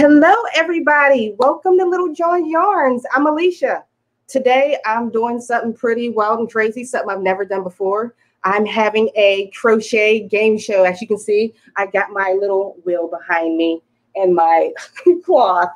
Hello, everybody. Welcome to Little John Yarns. I'm Alysha. Today, I'm doing something pretty wild and crazy, something I've never done before. I'm having a crochet game show. As you can see, I got my little wheel behind me and my cloth.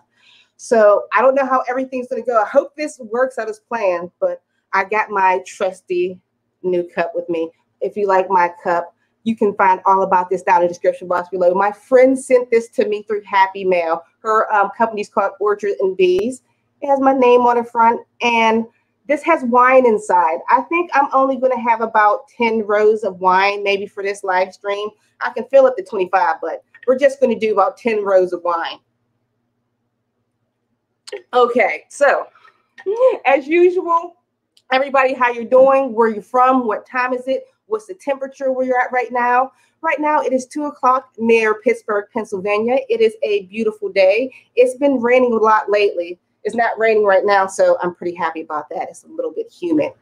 So I don't know how everything's going to go. I hope this works out as planned, but I got my trusty new cup with me. If you like my cup, you can find all about this down in the description box below. My friend sent this to me through Happy Mail. Her um, company's called Orchid and Bees. It has my name on the front, and this has wine inside. I think I'm only going to have about 10 rows of wine, maybe for this live stream. I can fill up the 25, but we're just going to do about 10 rows of wine. Okay, so as usual, everybody, how you're doing? Where you from? What time is it? What's the temperature where you're at right now? Right now, it is two o'clock near Pittsburgh, Pennsylvania. It is a beautiful day. It's been raining a lot lately. It's not raining right now, so I'm pretty happy about that. It's a little bit humid.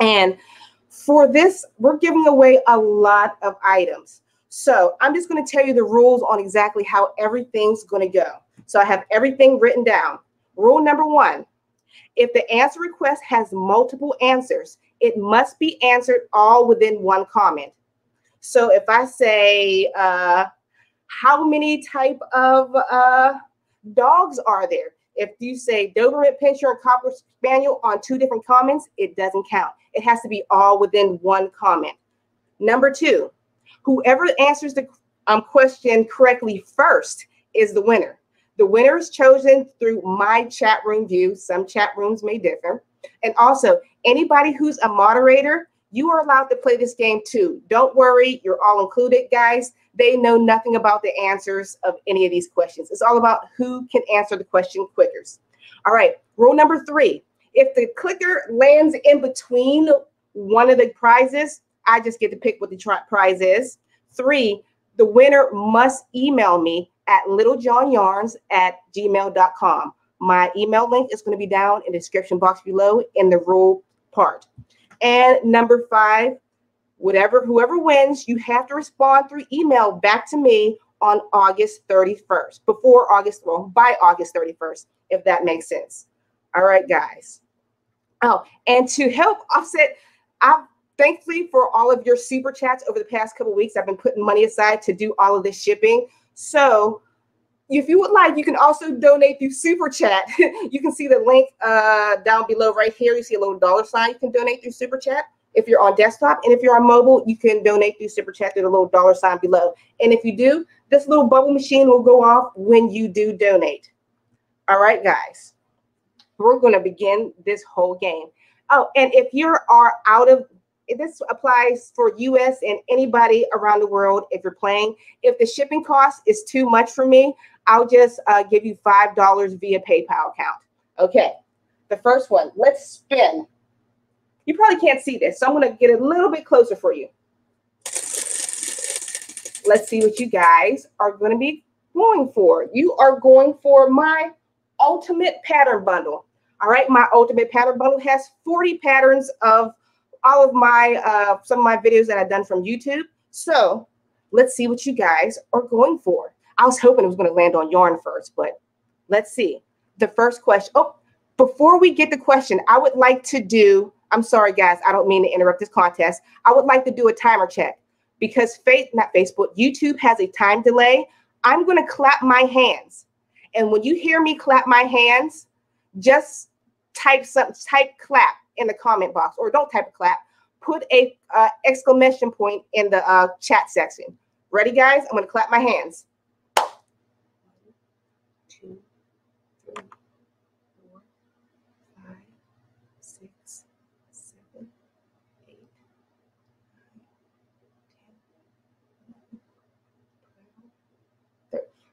And for this, we're giving away a lot of items. So I'm just going to tell you the rules on exactly how everything's going to go. So I have everything written down. Rule number one if the answer request has multiple answers, it must be answered all within one comment. So if I say, uh, how many type of uh, dogs are there? If you say Doberman Pinscher and Cocker Spaniel on two different comments, it doesn't count. It has to be all within one comment. Number two, whoever answers the um, question correctly first is the winner. The winner is chosen through my chat room view. Some chat rooms may differ. And also, anybody who's a moderator, you are allowed to play this game too. Don't worry, you're all included, guys. They know nothing about the answers of any of these questions. It's all about who can answer the question quicker. All right, rule number three if the clicker lands in between one of the prizes, I just get to pick what the prize is. Three, the winner must email me at littlejohnyarns at gmail.com. My email link is going to be down in the description box below in the rule part. And number five, whatever whoever wins, you have to respond through email back to me on August 31st, before August, well, by August 31st, if that makes sense. All right, guys. Oh, and to help offset, I thankfully for all of your super chats over the past couple weeks, I've been putting money aside to do all of this shipping. So if you would like, you can also donate through Super Chat. you can see the link uh, down below right here. You see a little dollar sign. You can donate through Super Chat if you're on desktop. And if you're on mobile, you can donate through Super Chat through the little dollar sign below. And if you do, this little bubble machine will go off when you do donate. All right, guys. We're going to begin this whole game. Oh, and if you are out of this applies for US and anybody around the world if you're playing. If the shipping cost is too much for me, I'll just uh, give you $5 via PayPal account. Okay, the first one, let's spin. You probably can't see this, so I'm to get a little bit closer for you. Let's see what you guys are to be going for. You are going for my ultimate pattern bundle. All right, my ultimate pattern bundle has 40 patterns of all of my uh, some of my videos that I've done from YouTube. So let's see what you guys are going for. I was hoping it was going to land on yarn first, but let's see. The first question. Oh, before we get the question, I would like to do. I'm sorry, guys. I don't mean to interrupt this contest. I would like to do a timer check because faith, not Facebook, YouTube has a time delay. I'm going to clap my hands, and when you hear me clap my hands, just type some type clap in the comment box, or don't type a clap. Put a uh, exclamation point in the uh, chat section. Ready, guys? I'm going to clap my hands.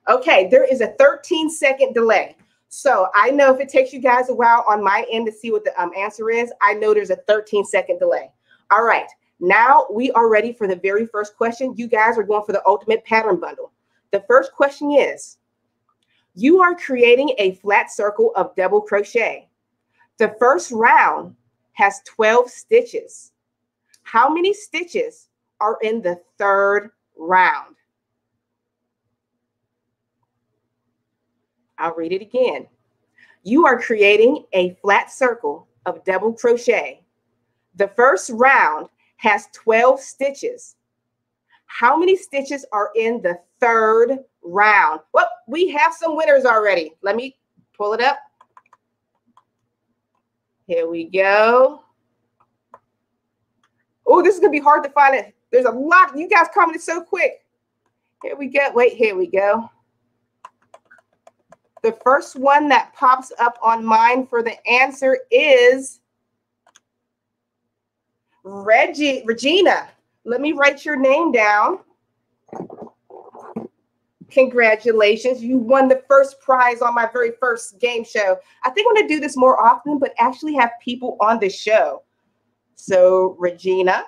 Okay, there is a 13 second delay. So I know if it takes you guys a while on my end to see what the um, answer is, I know there's a 13 second delay. All right, now we are ready for the very first question. You guys are going for the ultimate pattern bundle. The first question is, you are creating a flat circle of double crochet. The first round has 12 stitches. How many stitches are in the third round? I'll read it again. You are creating a flat circle of double crochet. The first round has 12 stitches. How many stitches are in the third round? Well, we have some winners already. Let me pull it up. Here we go. Oh, this is going to be hard to find it. There's a lot. You guys commented so quick. Here we go. Wait, here we go. The first one that pops up on mine for the answer is Reggie, Regina. Let me write your name down. Congratulations. You won the first prize on my very first game show. I think I'm going to do this more often, but actually have people on the show. So, Regina,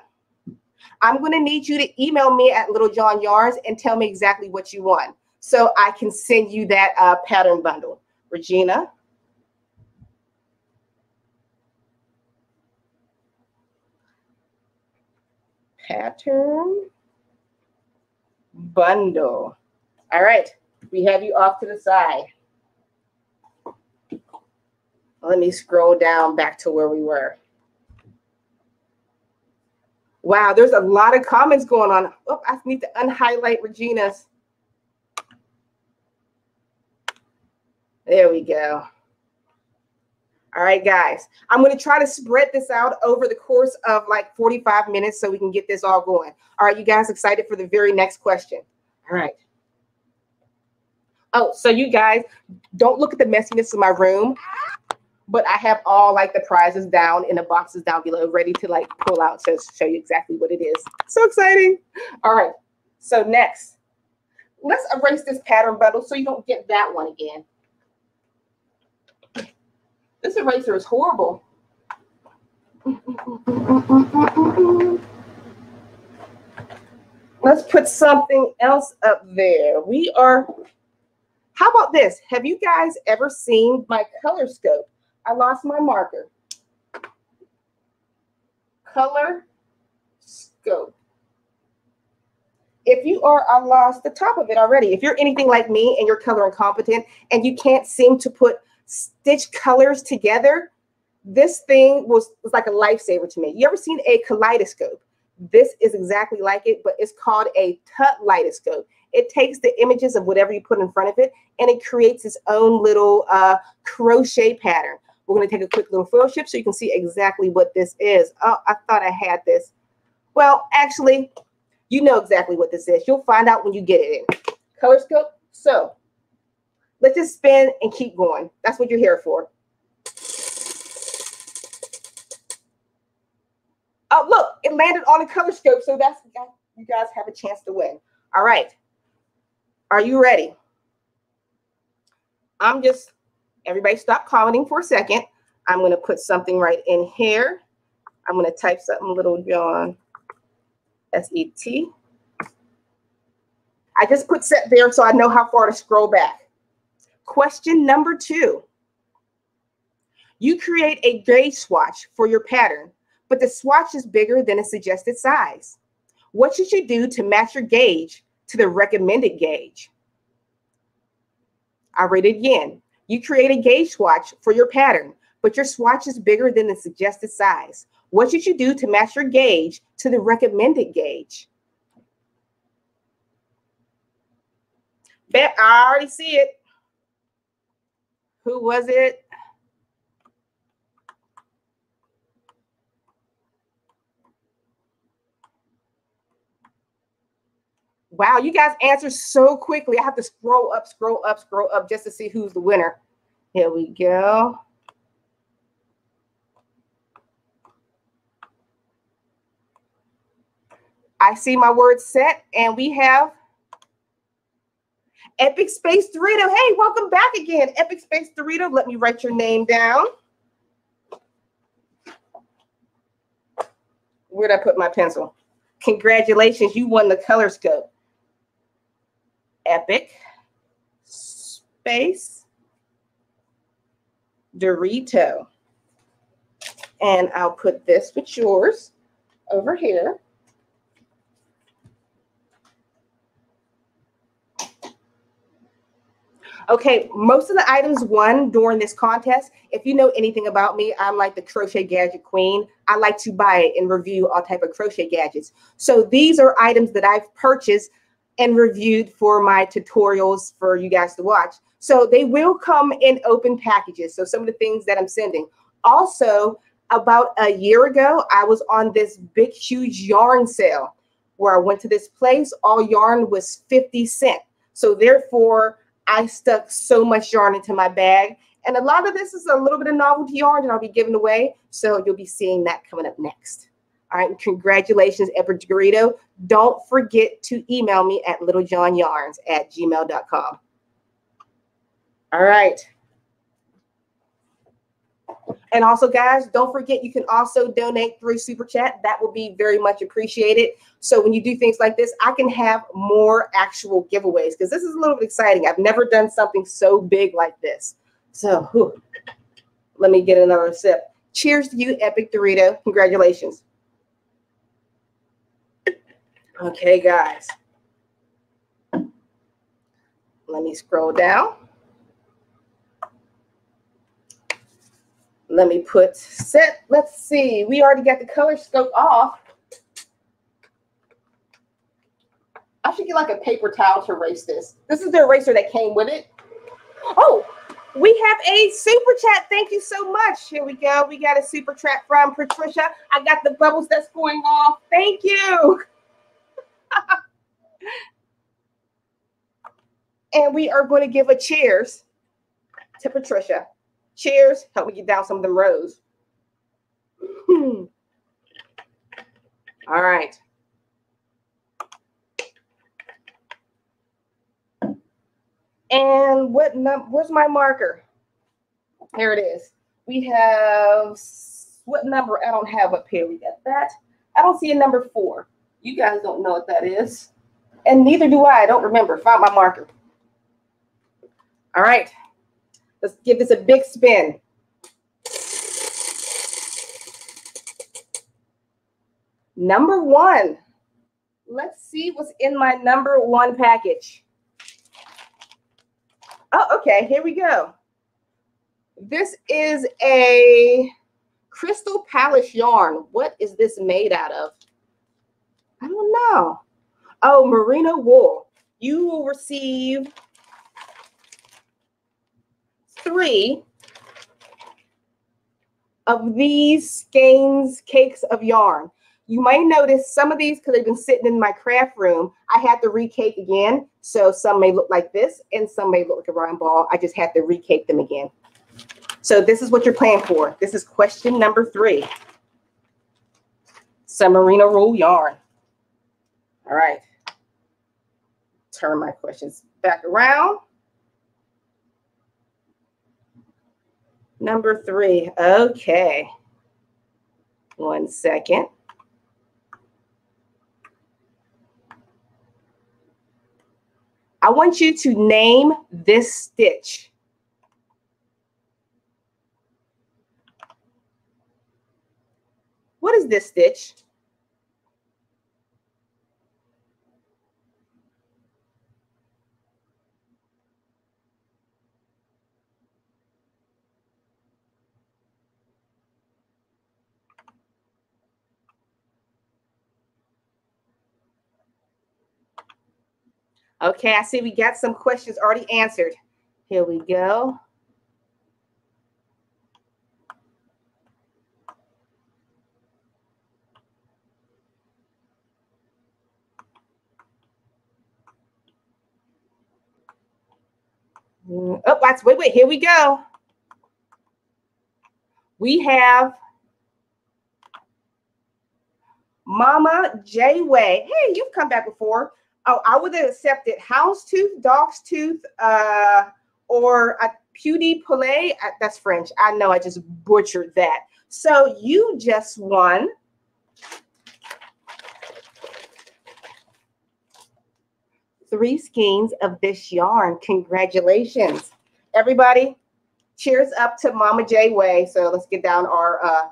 I'm going to need you to email me at Little John Yarns and tell me exactly what you want so I can send you that uh, pattern bundle. Regina. Pattern bundle. All right, we have you off to the side. Let me scroll down back to where we were. Wow, there's a lot of comments going on. Oh, I need to unhighlight Regina's. There we go. All right, guys. I'm going to try to spread this out over the course of like 45 minutes so we can get this all going. All right, you guys excited for the very next question? All right. Oh, so you guys don't look at the messiness of my room, but I have all like the prizes down in the boxes down below, ready to like pull out to show you exactly what it is. So exciting. All right. So next, let's erase this pattern bundle so you don't get that one again. This eraser is horrible. Let's put something else up there. We are, how about this? Have you guys ever seen my color scope? I lost my marker. Color scope. If you are, I lost the top of it already. If you're anything like me and you're color incompetent and you can't seem to put stitch colors together, this thing was, was like a lifesaver to me. You ever seen a kaleidoscope? This is exactly like it, but it's called a tutlightoscope. It takes the images of whatever you put in front of it and it creates its own little uh, crochet pattern. We're going to take a quick little foil shift so you can see exactly what this is. Oh, I thought I had this. Well, actually, you know exactly what this is. You'll find out when you get it in. Color scope. So let's just spin and keep going. That's what you're here for. Oh, look, it landed on the color scope. So that's you guys have a chance to win. All right. Are you ready? I'm just, everybody stop commenting for a second. I'm going to put something right in here. I'm going to type something little John S-E-T. I just put set there so I know how far to scroll back. Question number two. You create a gauge swatch for your pattern, but the swatch is bigger than a suggested size. What should you do to match your gauge to the recommended gauge? I'll read it again. You create a gauge swatch for your pattern, but your swatch is bigger than the suggested size. What should you do to match your gauge to the recommended gauge? Bet I already see it. Who was it? Wow, you guys answer so quickly. I have to scroll up, scroll up, scroll up just to see who's the winner. Here we go. I see my word set, and we have Epic Space Dorito. Hey, welcome back again. Epic Space Dorito. Let me write your name down. Where'd I put my pencil? Congratulations, you won the color scope. Epic Space Dorito. And I'll put this with yours over here. Okay, most of the items won during this contest. If you know anything about me, I'm like the crochet gadget queen. I like to buy and review all type of crochet gadgets. So these are items that I've purchased and reviewed for my tutorials for you guys to watch. So they will come in open packages. So some of the things that I'm sending. Also, about a year ago, I was on this big, huge yarn sale where I went to this place. All yarn was 50 cent. So therefore, I stuck so much yarn into my bag. And a lot of this is a little bit of novelty yarn that I'll be giving away. So you'll be seeing that coming up next. All right, congratulations, Epic Dorito. Don't forget to email me at littlejohnyarns at gmail.com. All right. And also, guys, don't forget you can also donate through Super Chat. That will be very much appreciated. So when you do things like this, I can have more actual giveaways because this is a little bit exciting. I've never done something so big like this. So whew, let me get another sip. Cheers to you, Epic Dorito. Congratulations. Okay, guys. Let me scroll down. Let me put set. Let's see. We already got the color scope off. I should get like a paper towel to erase this. This is the eraser that came with it. Oh, we have a super chat. Thank you so much. Here we go. We got a super chat from Patricia. I got the bubbles that's going off. Thank you. and we are going to give a cheers to Patricia. Cheers. Help me get down some of them rows. All right. And what num where's my marker? Here it is. We have what number? I don't have up here. We got that. I don't see a number four. You guys don't know what that is. And neither do I. I don't remember. Find my marker. All right. Let's give this a big spin. Number one. Let's see what's in my number one package. Oh, okay. Here we go. This is a Crystal Palace yarn. What is this made out of? I don't know. Oh, merino wool. You will receive three of these skeins cakes of yarn. You might notice some of these, because they've been sitting in my craft room, I had to recake again. So some may look like this and some may look like a round ball. I just had to recake them again. So this is what you're playing for. This is question number three. Merino wool yarn. All right. Turn my questions back around. Number three. Okay. One second. I want you to name this stitch. What is this stitch? Okay, I see we got some questions already answered. Here we go. Mm, oh, that's wait, wait, here we go. We have Mama J Way. Hey, you've come back before oh, I would have accepted houndstooth, dog's tooth, uh, or a puty poulet. That's French. I know I just butchered that. So you just won. Three skeins of this yarn. Congratulations. Everybody, cheers up to Mama J Way. So let's get down our uh,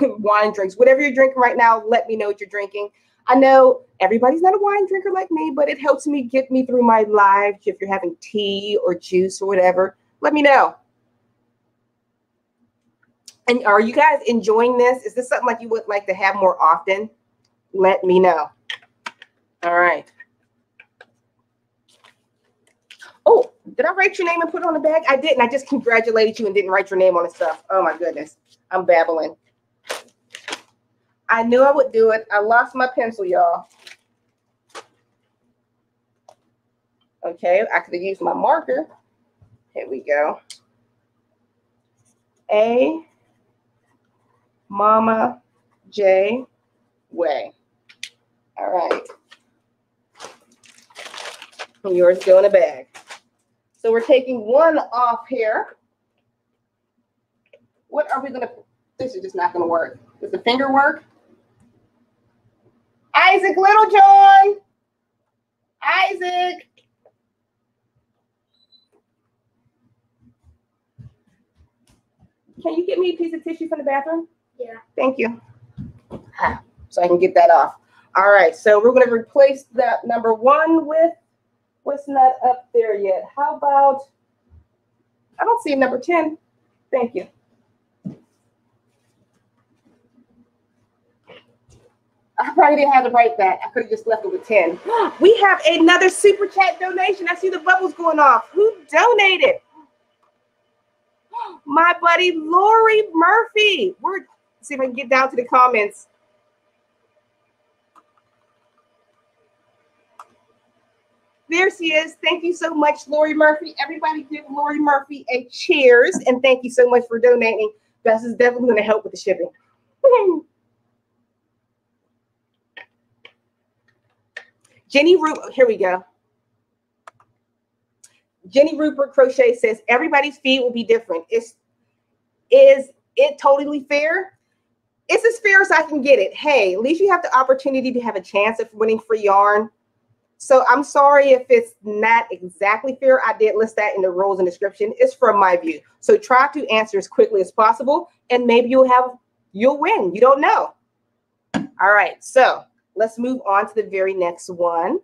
wine drinks. Whatever you're drinking right now, let me know what you're drinking. I know everybody's not a wine drinker like me, but it helps me get me through my life. If you're having tea or juice or whatever, let me know. And are you guys enjoying this? Is this something like you would like to have more often? Let me know. All right. Oh, did I write your name and put it on the bag? I didn't. I just congratulated you and didn't write your name on the stuff. Oh my goodness. I'm babbling. I knew I would do it. I lost my pencil, y'all. Okay, I could have used my marker. Here we go. A Mama J Way. All right. And yours go in a bag. So we're taking one off here. What are we gonna, this is just not gonna work. Does the finger work? Isaac Littlejohn. Isaac. Can you get me a piece of tissue from the bathroom? Yeah. Thank you. So I can get that off. All right, so we're going to replace that number one with what's not up there yet. How about, I don't see number 10. Thank you. I probably didn't have to write that. I could have just left it with 10. We have another super chat donation. I see the bubbles going off. Who donated? My buddy Lori Murphy. We're see if I can get down to the comments. There she is. Thank you so much, Lori Murphy. Everybody give Lori Murphy a cheers and thank you so much for donating. This is definitely going to help with the shipping. Jenny Root, here we go. Jenny Rupert Crochet says everybody's feed will be different. Is is it totally fair? It's as fair as I can get it. Hey, at least you have the opportunity to have a chance of winning free yarn. So I'm sorry if it's not exactly fair. I did list that in the rules and description. It's from my view. So try to answer as quickly as possible, and maybe you'll have you'll win. You don't know. All right, so let's move on to the very next one.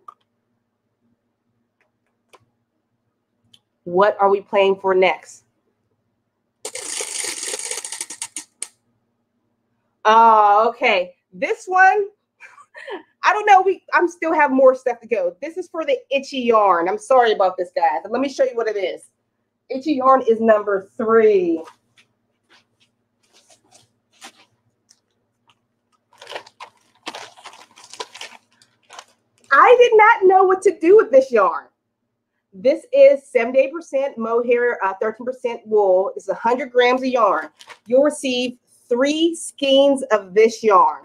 What are we playing for next? Oh, okay. This one, I don't know. We I'm still have more stuff to go. This is for the itchy yarn. I'm sorry about this, guys. Let me show you what it is. Itchy yarn is number three. I did not know what to do with this yarn. This is 78% mohair, uh, 13% wool. It's 100 grams of yarn. You'll receive three skeins of this yarn.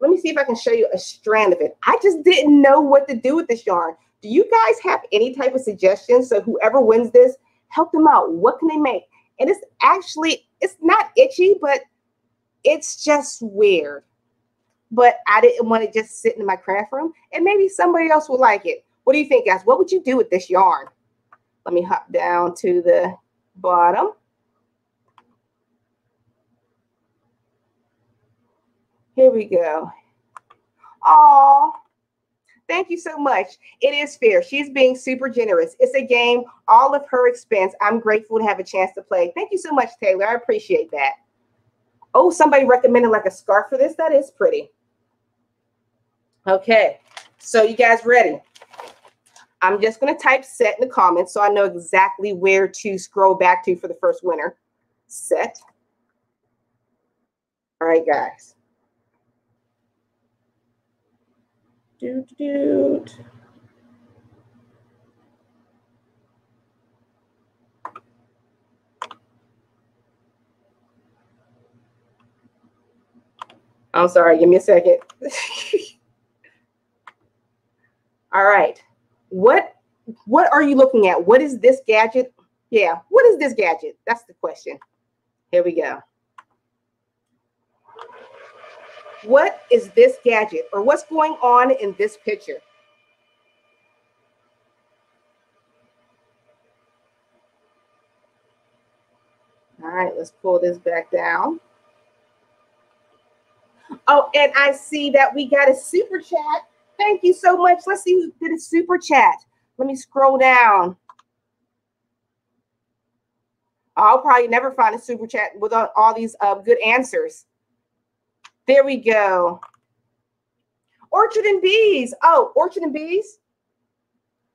Let me see if I can show you a strand of it. I just didn't know what to do with this yarn. Do you guys have any type of suggestions? So whoever wins this, help them out. What can they make? And it's actually, it's not itchy, but it's just weird. But I didn't want it just sitting in my craft room. And maybe somebody else will like it. What do you think, guys? What would you do with this yarn? Let me hop down to the bottom. Here we go. Oh, thank you so much. It is fair. She's being super generous. It's a game, all of her expense. I'm grateful to have a chance to play. Thank you so much, Taylor. I appreciate that. Oh, somebody recommended like a scarf for this. That is pretty. Okay, so you guys ready? I'm just going to type set in the comments so I know exactly where to scroll back to for the first winner. Set. All right, guys. Doot, doot. I'm sorry, give me a second. All right. What what are you looking at? What is this gadget? Yeah, what is this gadget? That's the question. Here we go. What is this gadget or what's going on in this picture? All right, let's pull this back down. Oh, and I see that we got a super chat. Thank you so much. Let's see who did a super chat. Let me scroll down. I'll probably never find a super chat with all, these uh, good answers. There we go. Orchid and Bees. Oh, Orchid and Bees.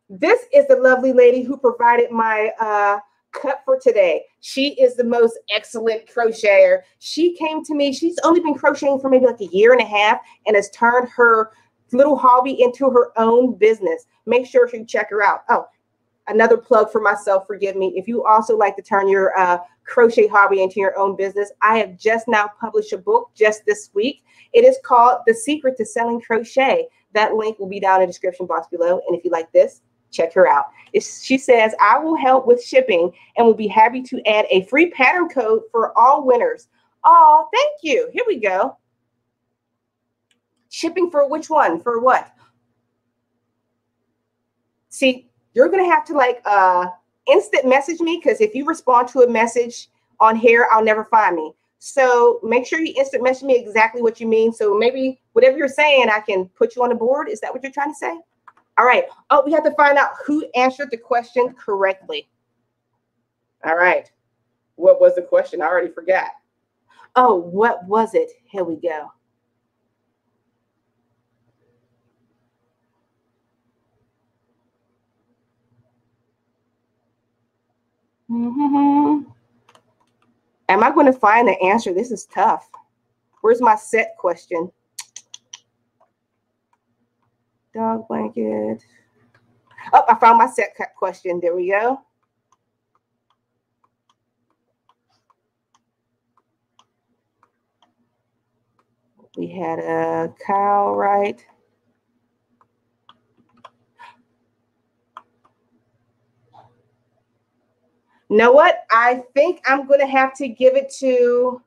This is the lovely lady who provided my uh, cut for today. She is the most excellent crocheter. She came to me. She's only been crocheting for maybe like a year and a half and has turned her little hobby into her own business. Make sure you check her out. Oh, another plug for myself, forgive me. If you also like to turn your uh, crochet hobby into your own business, I have just now published a book just this week. It is called The Secret to Selling Crochet. That link will be down in the description box below. And if you like this, check her out. It's, she says, I will help with shipping and will be happy to add a free pattern code for all winners. Oh, thank you. Here we go. Shipping for which one? For what? See, you're going to have to like uh, instant message me because if you respond to a message on here, I'll never find me. So make sure you instant message me exactly what you mean. So maybe whatever you're saying, I can put you on the board. Is that what you're trying to say? All right. Oh, we have to find out who answered the question correctly. All right. What was the question? I already forgot. Oh, what was it? Here we go. Mm-hmm. Am I going to find the answer? This is tough. Where's my set question? Dog blanket. Oh, I found my set question. There we go. We had a cow, right? Know what? I think I'm going to have to give it to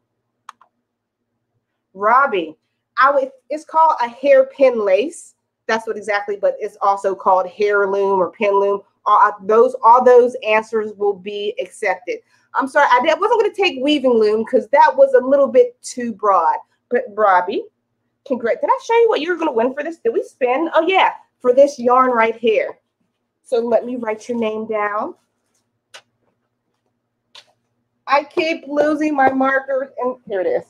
Robbie. I would, it's called a hairpin lace. That's what exactly, but it's also called heirloom or pin loom. All uh, those, all those answers will be accepted. I'm sorry, I wasn't going to take weaving loom because that was a little bit too broad. But Robbie, congrats. Did I show you what you were going to win for this? Did we spin? Oh yeah, for this yarn right here. So let me write your name down. I keep losing my markers, and here it is.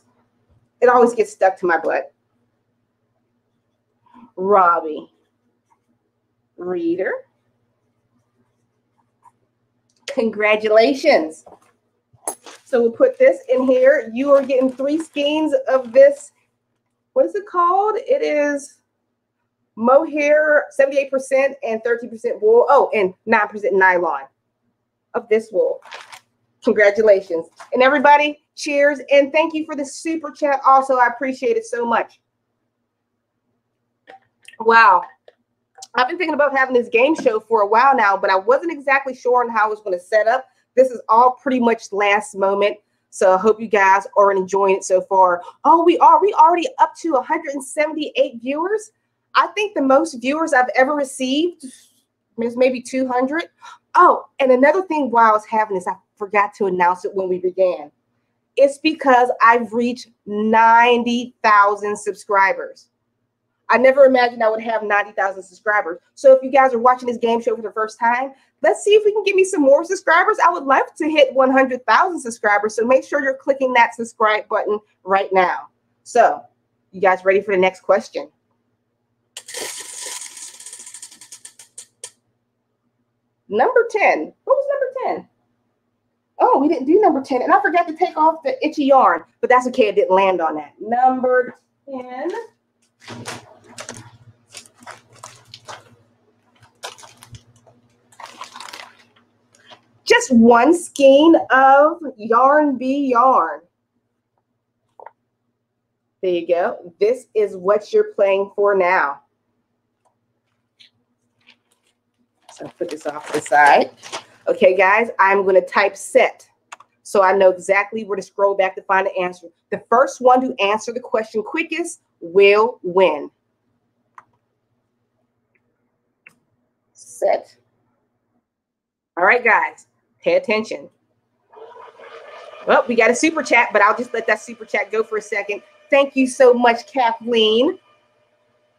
It always gets stuck to my butt. Robbie. Reader. Congratulations. So we'll put this in here. You are getting three skeins of this. What is it called? It is mohair, 78% and 13% wool. Oh, and 9% nylon of this wool. Congratulations. And everybody, cheers. And thank you for the super chat. Also, I appreciate it so much. Wow. I've been thinking about having this game show for a while now, but I wasn't exactly sure on how I was going to set up. This is all pretty much last moment. So I hope you guys are enjoying it so far. Oh, we are. We already up to 178 viewers. I think the most viewers I've ever received is maybe 200. Oh, and another thing while I was having this, I forgot to announce it when we began. It's because I've reached 90,000 subscribers. I never imagined I would have 90,000 subscribers. So if you guys are watching this game show for the first time, let's see if we can get me some more subscribers. I would love to hit 100,000 subscribers. So make sure you're clicking that subscribe button right now. So you guys ready for the next question? Number 10. What was number 10? Oh, we didn't do number 10. And I forgot to take off the itchy yarn, but that's okay. It didn't land on that. Number 10. Just one skein of Yarn Bee yarn. There you go. This is what you're playing for now. So put this off to the side. Okay, guys, I'm going to type set. So I know exactly where to scroll back to find the answer. The first one to answer the question quickest will win. Set. All right, guys, pay attention. Well, we got a super chat, but I'll just let that super chat go for a second. Thank you so much, Kathleen.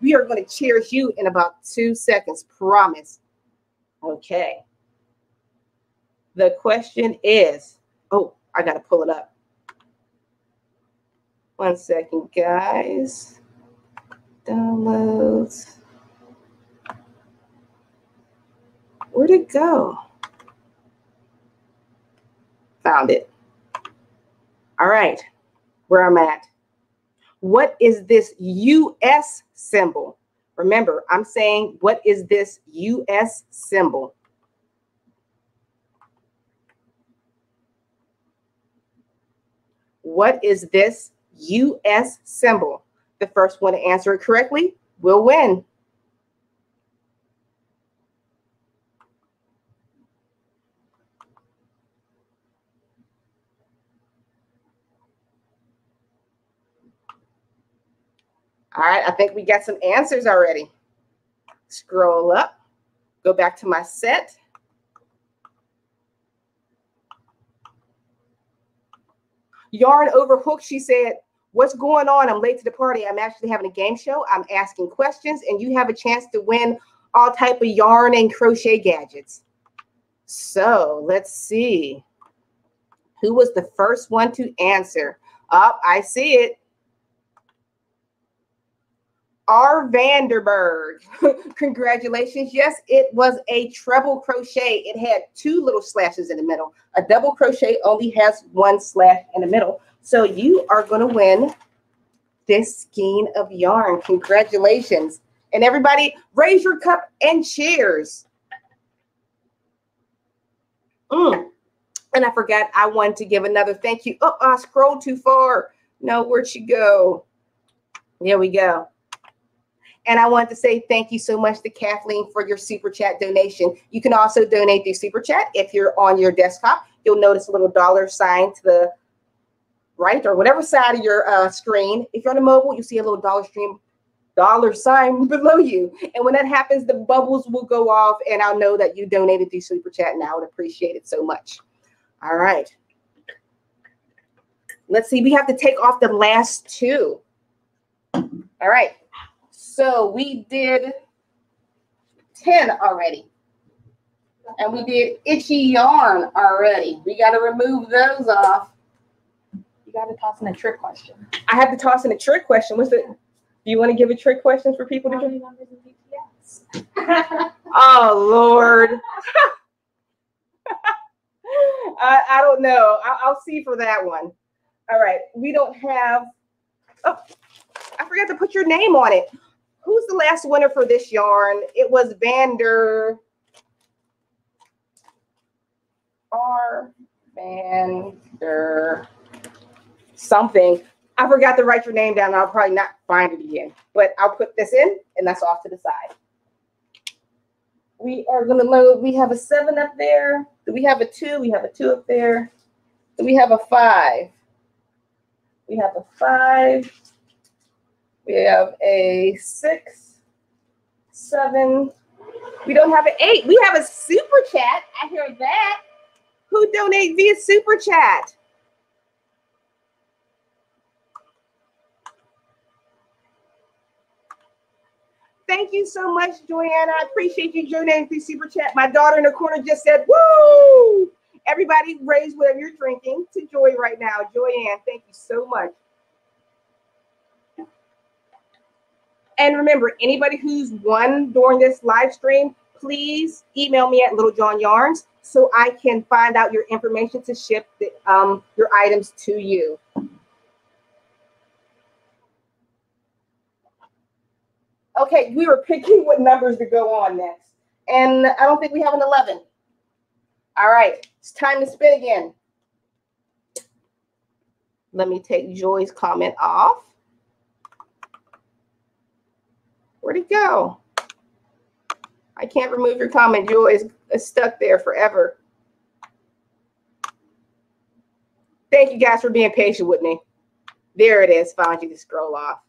We are going to cheers you in about two seconds, promise. Okay. The question is, oh, I got to pull it up. One second, guys. Downloads. Where'd it go? Found it. All right, where I'm at. What is this US symbol? Remember, I'm saying, what is this US symbol? What is this US symbol? The first one to answer it correctly will win. All right, I think we got some answers already. Scroll up, go back to my set. Yarn over hook, she said, what's going on? I'm late to the party. I'm actually having a game show. I'm asking questions and you have a chance to win all type of yarn and crochet gadgets. So let's see. Who was the first one to answer? Up, oh, I see it. R. Vanderberg. Congratulations. Yes, it was a treble crochet. It had two little slashes in the middle. A double crochet only has one slash in the middle. So you are going to win this skein of yarn. Congratulations. And everybody, raise your cup and cheers. Mm. And I forgot I wanted to give another thank you. Oh, I scrolled too far. No, where'd she go? There we go. And I want to say thank you so much to Kathleen for your super chat donation. You can also donate through super chat if you're on your desktop. You'll notice a little dollar sign to the right or whatever side of your uh, screen. If you're on a mobile, you see a little dollar stream dollar sign below you. And when that happens, the bubbles will go off and I'll know that you donated through super chat and I would appreciate it so much. All right. Let's see. We have to take off the last two. All right. So we did 10 already. And we did itchy yarn already. We got to remove those off. You got to toss in a trick question. I have to toss in a trick question. What's it? Do you want to give a trick question for people to do? oh Lord. I, I don't know. I, I'll see for that one. All right. We don't have. Oh, I forgot to put your name on it who's the last winner for this yarn? It was Vander R. Vander something. I forgot to write your name down. I'll probably not find it again, but I'll put this in and that's off to the side. We are going to load. We have a seven up there. Do we have a two? We have a two up there. Do we have a five? We have a five. We have a six, seven. We don't have an eight. We have a super chat. I hear that. Who donate via super chat? Thank you so much, Joanna. I appreciate you donating through super chat. My daughter in the corner just said, "Woo!" Everybody, raise whatever you're drinking to Joy right now. Joyanne, thank you so much. And remember, anybody who's won during this live stream, please email me at Little John Yarns so I can find out your information to ship the, um, your items to you. Okay, we were picking what numbers to go on next. And I don't think we have an 11. All right, it's time to spin again. Let me take Joy's comment off. Where'd it go? I can't remove your comment. Jewel is, is stuck there forever. Thank you guys for being patient with me. There it is. Found you to scroll off.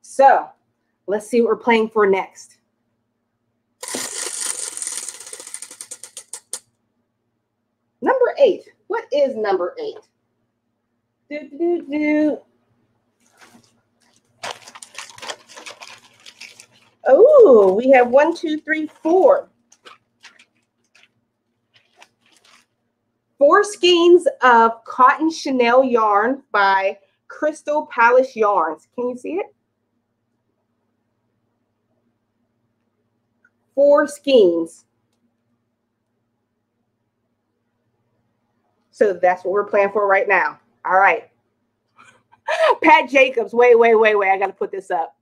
So let's see what we're playing for next. Number eight. What is number eight? Do, do, do. Oh, we have one, two, three, four. Four skeins of cotton chenille yarn by Crystal Palace Yarns. Can you see it? Four skeins. So that's what we're planning for right now. All right. Pat Jacobs, wait, wait, wait, wait. I got to put this up.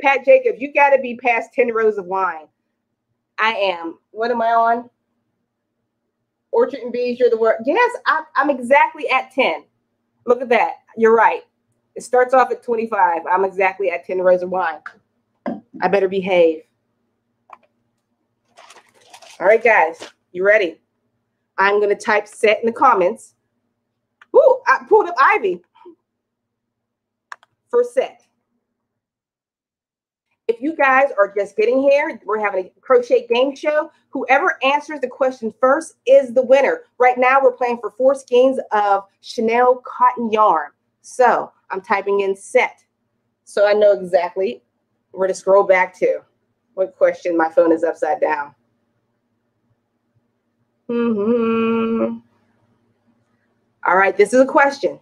Pat Jacobs, you got to be past 10 rows of wine. I am. What am I on? Orchid and Bees, you're the word. Yes, I, I'm exactly at 10. Look at that. You're right. It starts off at 25. I'm exactly at 10 rows of wine. I better behave. All right, guys, you ready? I'm going to type set in the comments. Ooh, I pulled up Ivy for set. If you guys are just getting here, we're having a crochet game show. Whoever answers the question first is the winner. Right now, we're playing for four skeins of chenille cotton yarn. So I'm typing in set. So I know exactly where to scroll back to. What question? My phone is upside down. Mm-hmm. All right, this is a question.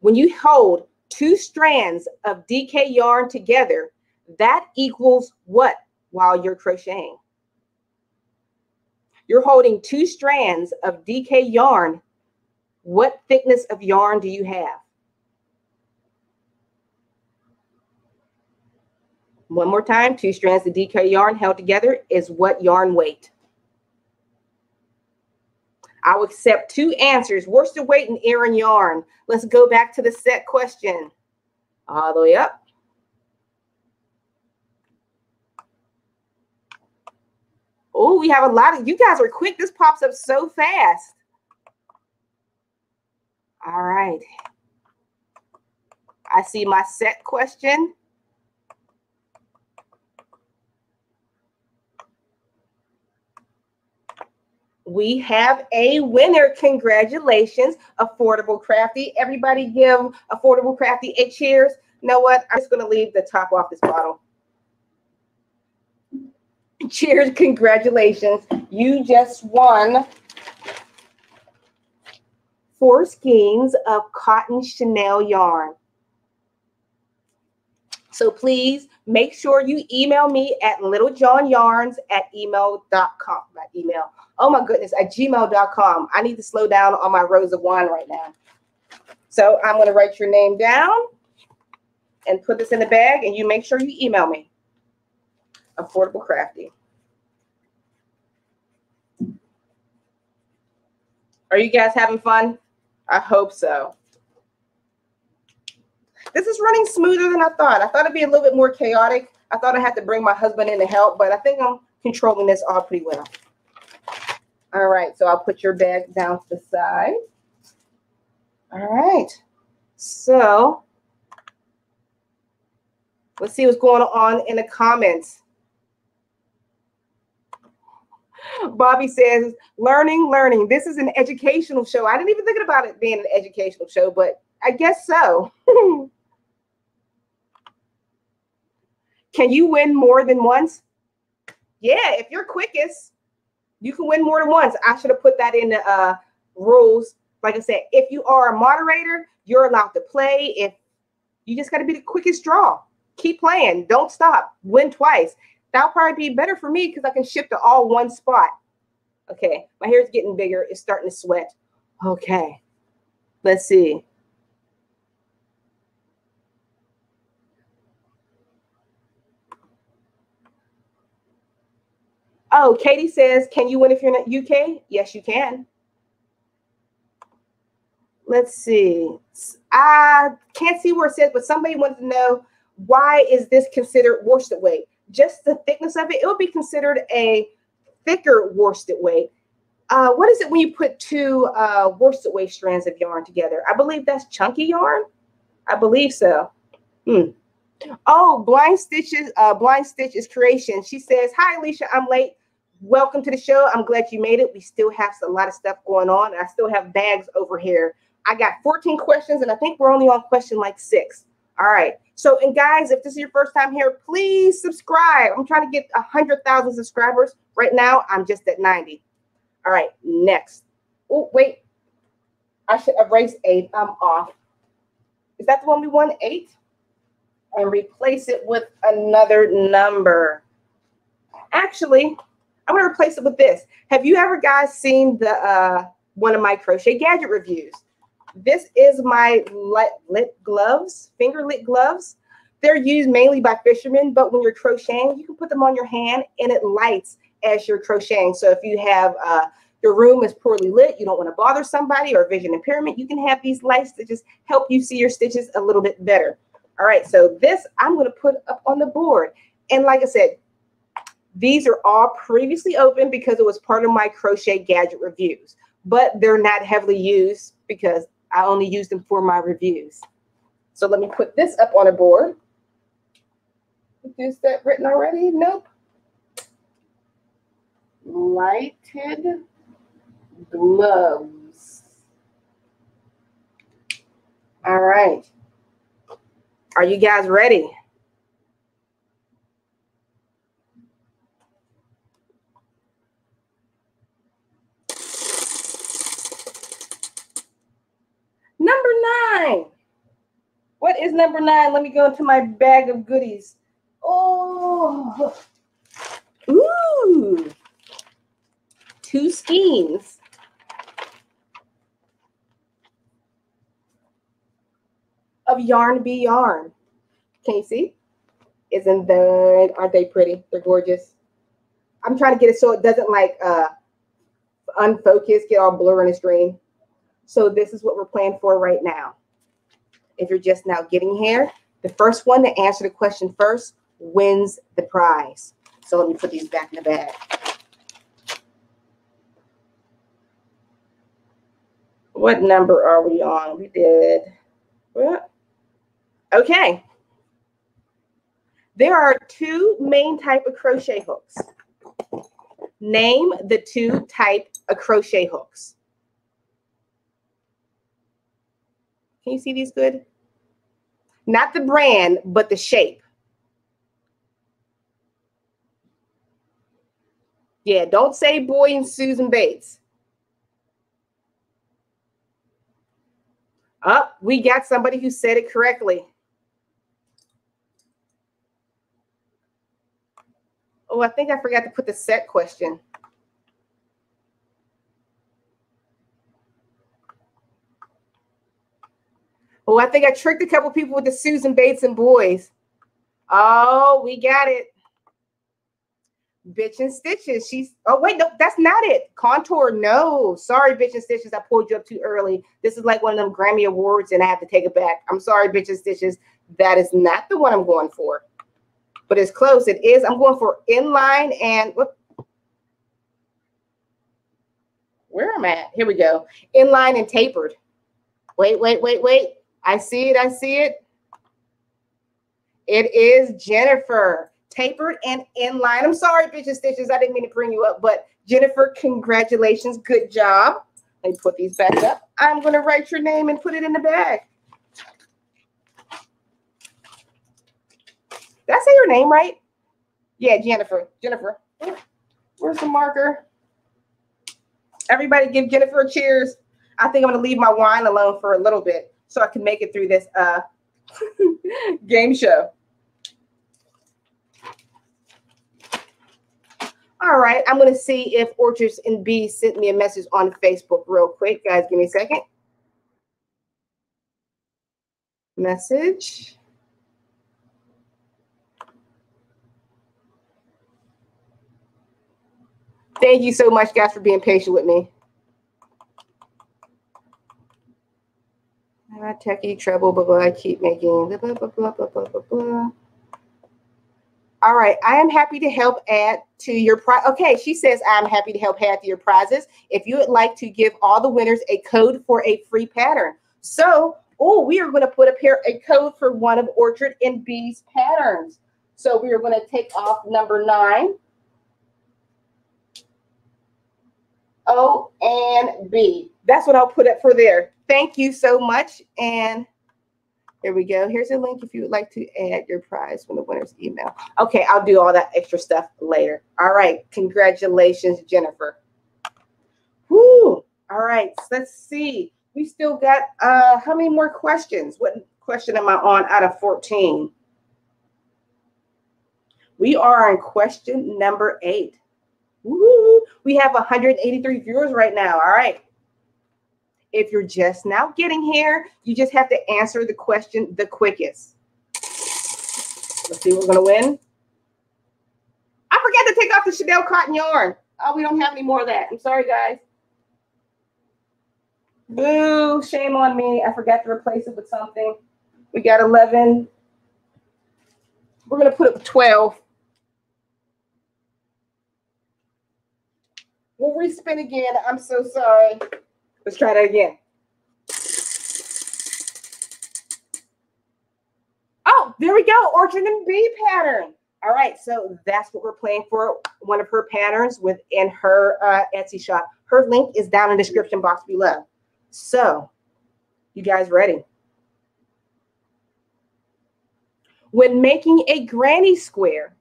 When you hold two strands of DK yarn together, that equals what while you're crocheting? You're holding two strands of DK yarn. What thickness of yarn do you have? One more time, two strands of DK yarn held together is what yarn weight? I'll accept two answers. Worsted weight and Aran yarn. Let's go back to the set question. All the way up. Oh, we have a lot of you guys are quick. This pops up so fast. All right. I see my set question. We have a winner. Congratulations, Affordable Crafty. Everybody give Affordable Crafty a cheers. You know what? I'm just going to leave the top off this bottle. Cheers. Congratulations. You just won four skeins of cotton chenille yarn. So please make sure you email me at littlejohnyarns at email.com. Not email. Oh my goodness, at gmail.com. I need to slow down on my rose of wine right now. So I'm going to write your name down and put this in the bag, and you make sure you email me. Affordable Crafty. Are you guys having fun? I hope so. This is running smoother than I thought. I thought it'd be a little bit more chaotic. I thought I had to bring my husband in to help, but I think I'm controlling this all pretty well. All right, so I'll put your bag down to the side. All right, so let's see what's going on in the comments. Bobby says, learning, learning. This is an educational show. I didn't even think about it being an educational show, but I guess so. Can you win more than once? Yeah, if you're quickest, you can win more than once. I should have put that in the uh, rules. Like I said, if you are a moderator, you're allowed to play. If you just got to be the quickest draw, keep playing. Don't stop. Win twice. That'll probably be better for me because I can shift to all one spot. Okay, my hair's getting bigger. It's starting to sweat. Okay, let's see. Oh, Katie says, can you win if you're in the UK? Yes, you can. Let's see. I can't see where it says, but somebody wanted to know why is this considered worsted weight? Just the thickness of it, it would be considered a thicker worsted weight. Uh, what is it when you put two uh, worsted weight strands of yarn together? I believe that's chunky yarn. I believe so. Hmm. Oh, blind stitches, uh, blind stitches creation. She says, "Hi, Alysha. I'm late welcome to the show. I'm glad you made it. We still have a lot of stuff going on. I still have bags over here. I got 14 questions, and I think we're only on question like six. All right. So, and guys, if this is your first time here, please subscribe. I'm trying to get 100,000 subscribers. Right now, I'm just at 90. All right, next. Oh, wait. I should erase eight. I'm off. Is that the one we won? Eight? And replace it with another number. Actually, I'm going to replace it with this. Have you ever guys seen the uh, one of my crochet gadget reviews? This is my lit gloves, finger lit gloves. They're used mainly by fishermen, but when you're crocheting, you can put them on your hand and it lights as you're crocheting. So if you have uh, your room is poorly lit, you don't want to bother somebody or vision impairment, you can have these lights that just help you see your stitches a little bit better. All right, so this I'm going to put up on the board. And like I said, these are all previously open because it was part of my crochet gadget reviews, but they're not heavily used because I only use them for my reviews. So let me put this up on a board. Is that written already? Nope. Lighted gloves. All right. Are you guys ready? Number nine. What is number nine? Let me go into my bag of goodies. Oh, ooh, two skeins. Of Yarn Bee yarn. Can you see? Isn't that, aren't they pretty? They're gorgeous. I'm trying to get it so it doesn't like uh unfocus, get all blur in the screen. So this is what we're playing for right now. If you're just now getting here, the first one to answer the question first wins the prize. So let me put these back in the bag. What number are we on? We did, what? Okay. There are two main type of crochet hooks. Name the two type of crochet hooks. Can you see these good? Not the brand, but the shape. Yeah, don't say Boye and Susan Bates. Up, oh, we got somebody who said it correctly. Oh, I think I forgot to put the set question. Oh, I think I tricked a couple people with the Susan Bates and Boyes. Oh, we got it. Bitch and Stitches. She's oh wait, no, that's not it. Contour, no. Sorry, Bitch and Stitches. I pulled you up too early. This is like one of them Grammy Awards, and I have to take it back. I'm sorry, Bitch and Stitches. That is not the one I'm going for. But it's close. It is. I'm going for inline and. Where am I at? Here we go. Inline and tapered. Wait, wait, wait, wait. I see it. I see it. It is Jennifer. Tapered and inline. I'm sorry, bitches stitches. I didn't mean to bring you up, but Jennifer, congratulations. Good job. Let me put these back up. I'm going to write your name and put it in the bag. Did I say your name right? Yeah, Jennifer. Jennifer. Where's the marker? Everybody give Jennifer a cheers. I think I'm going to leave my wine alone for a little bit so I can make it through this uh, game show. All right, I'm going to see if Orchid and Bees sent me a message on Facebook real quick. Guys, give me a second. Message. Thank you so much, guys, for being patient with me. Uh, techie trouble, blah, blah, I keep making blah, blah, blah, blah, blah, blah, blah. All right, I am happy to help add to your prize. Okay, she says, I'm happy to help add to your prizes. If you would like to give all the winners a code for a free pattern. So, oh, we are going to put up here a code for one of Orchid and Bee's patterns. So we are going to take off number nine. O and B. That's what I'll put up for there. Thank you so much. And here we go. Here's a link if you would like to add your prize from the winner's email. Okay, I'll do all that extra stuff later. All right. Congratulations, Jennifer. Whoo. All right. So let's see. We still got uh how many more questions? What question am I on out of 14? We are on question number eight. Woo! We have 183 viewers right now. All right. If you're just now getting here, you just have to answer the question the quickest. Let's see who's going to win. I forgot to take off the Chenille cotton yarn. Oh, we don't have any more of that. I'm sorry, guys. Boo, shame on me. I forgot to replace it with something. We got 11. We're going to put up 12. We'll respin again. I'm so sorry. Let's try that again. Oh, there we go. Orchid and Bee pattern. All right, so that's what we're playing for. One of her patterns within her uh, Etsy shop. Her link is down in the description box below. So, you guys ready? When making a granny square,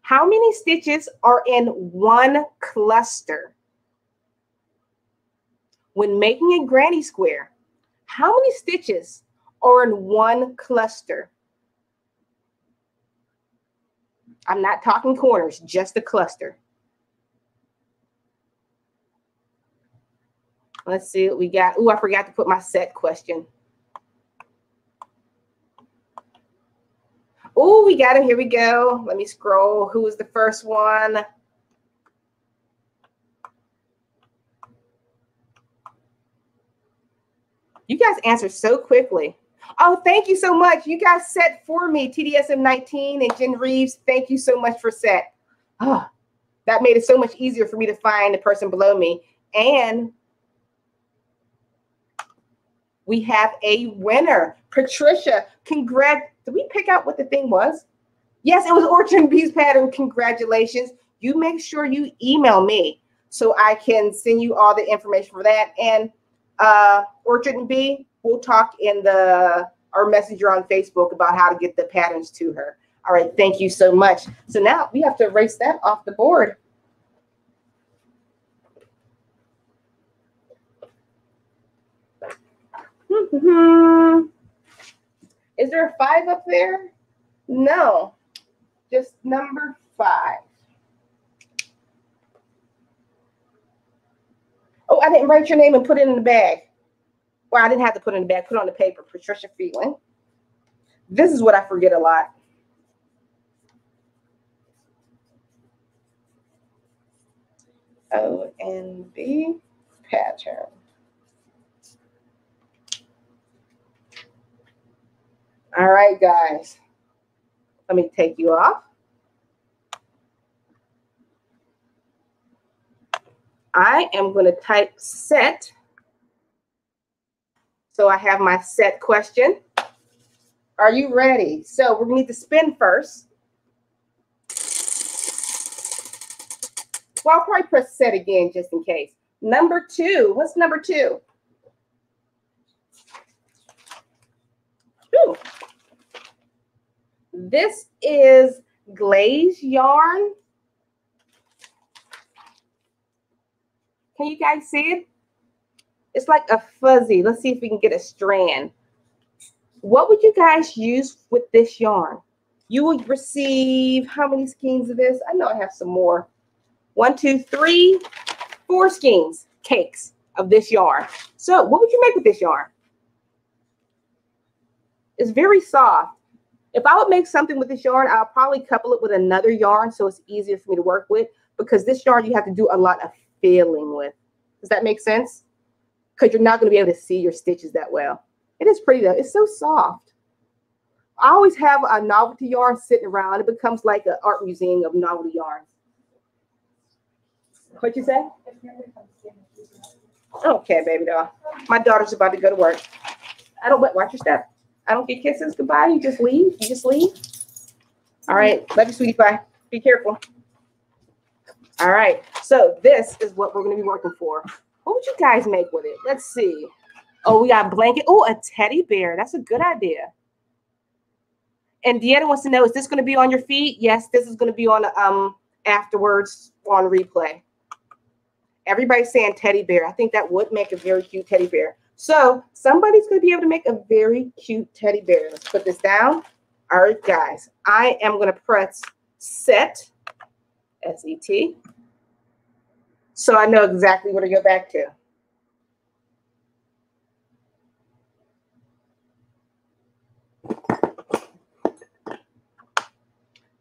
how many stitches are in one cluster? When making a granny square, how many stitches are in one cluster? I'm not talking corners, just the cluster. Let's see what we got. Oh, I forgot to put my set question. Oh, we got it. Here we go. Let me scroll. Who was the first one? You guys answer so quickly. Oh, thank you so much. You guys set for me, TDSM19 and Jen Reeves. Thank you so much for set. Oh, that made it so much easier for me to find the person below me. And we have a winner. Patricia, congrats. Did we pick out what the thing was? Yes, it was Orchid Bees pattern. Congratulations. You make sure you email me so I can send you all the information for that. And uh, Orchid and Bee, we'll talk in the our messenger on Facebook about how to get the patterns to her. All right, thank you so much. So now we have to erase that off the board. Is there a five up there? No, just number five. Oh, I didn't write your name and put it in the bag. Well, I didn't have to put it in the bag, put it on the paper. Patricia Phelan. This is what I forget a lot. O N B pattern. All right, guys. Let me take you off. I am going to type set. So I have my set question. Are you ready? So to need to spin first. Well, I'll probably press set again just in case. Number two. What's number two? Ooh. This is glaze yarn. Can you guys see it? It's like a fuzzy. Let's see if we can get a strand. What would you guys use with this yarn? You will receive how many skeins of this? I know I have some more. One, two, three, four skeins, cakes of this yarn. So what would you make with this yarn? It's very soft. If I would make something with this yarn, I'll probably couple it with another yarn so it's easier for me to work with because this yarn you have to do a lot of filling with. Does that make sense? Because you're not going to be able to see your stitches that well. It is pretty though. It's so soft. I always have a novelty yarn sitting around. It becomes like an art museum of novelty yarns. What'd you say? Okay, baby doll. My daughter's about to go to work. I don't watch your step. I don't get kisses goodbye. You just leave. You just leave. All right. Love you, sweetie pie. Be careful. All right. So this is what we're to be working for. What would you guys make with it? Let's see. Oh, we got blanket. Oh, a teddy bear. That's a good idea. And Deanna wants to know, is this to be on your feed? Yes, this is to be on um afterwards on replay. Everybody's saying teddy bear. I think that would make a very cute teddy bear. So somebody's going to be able to make a very cute teddy bear. Let's put this down. All right, guys. I am going to press set, S-E-T, so I know exactly where to go back to.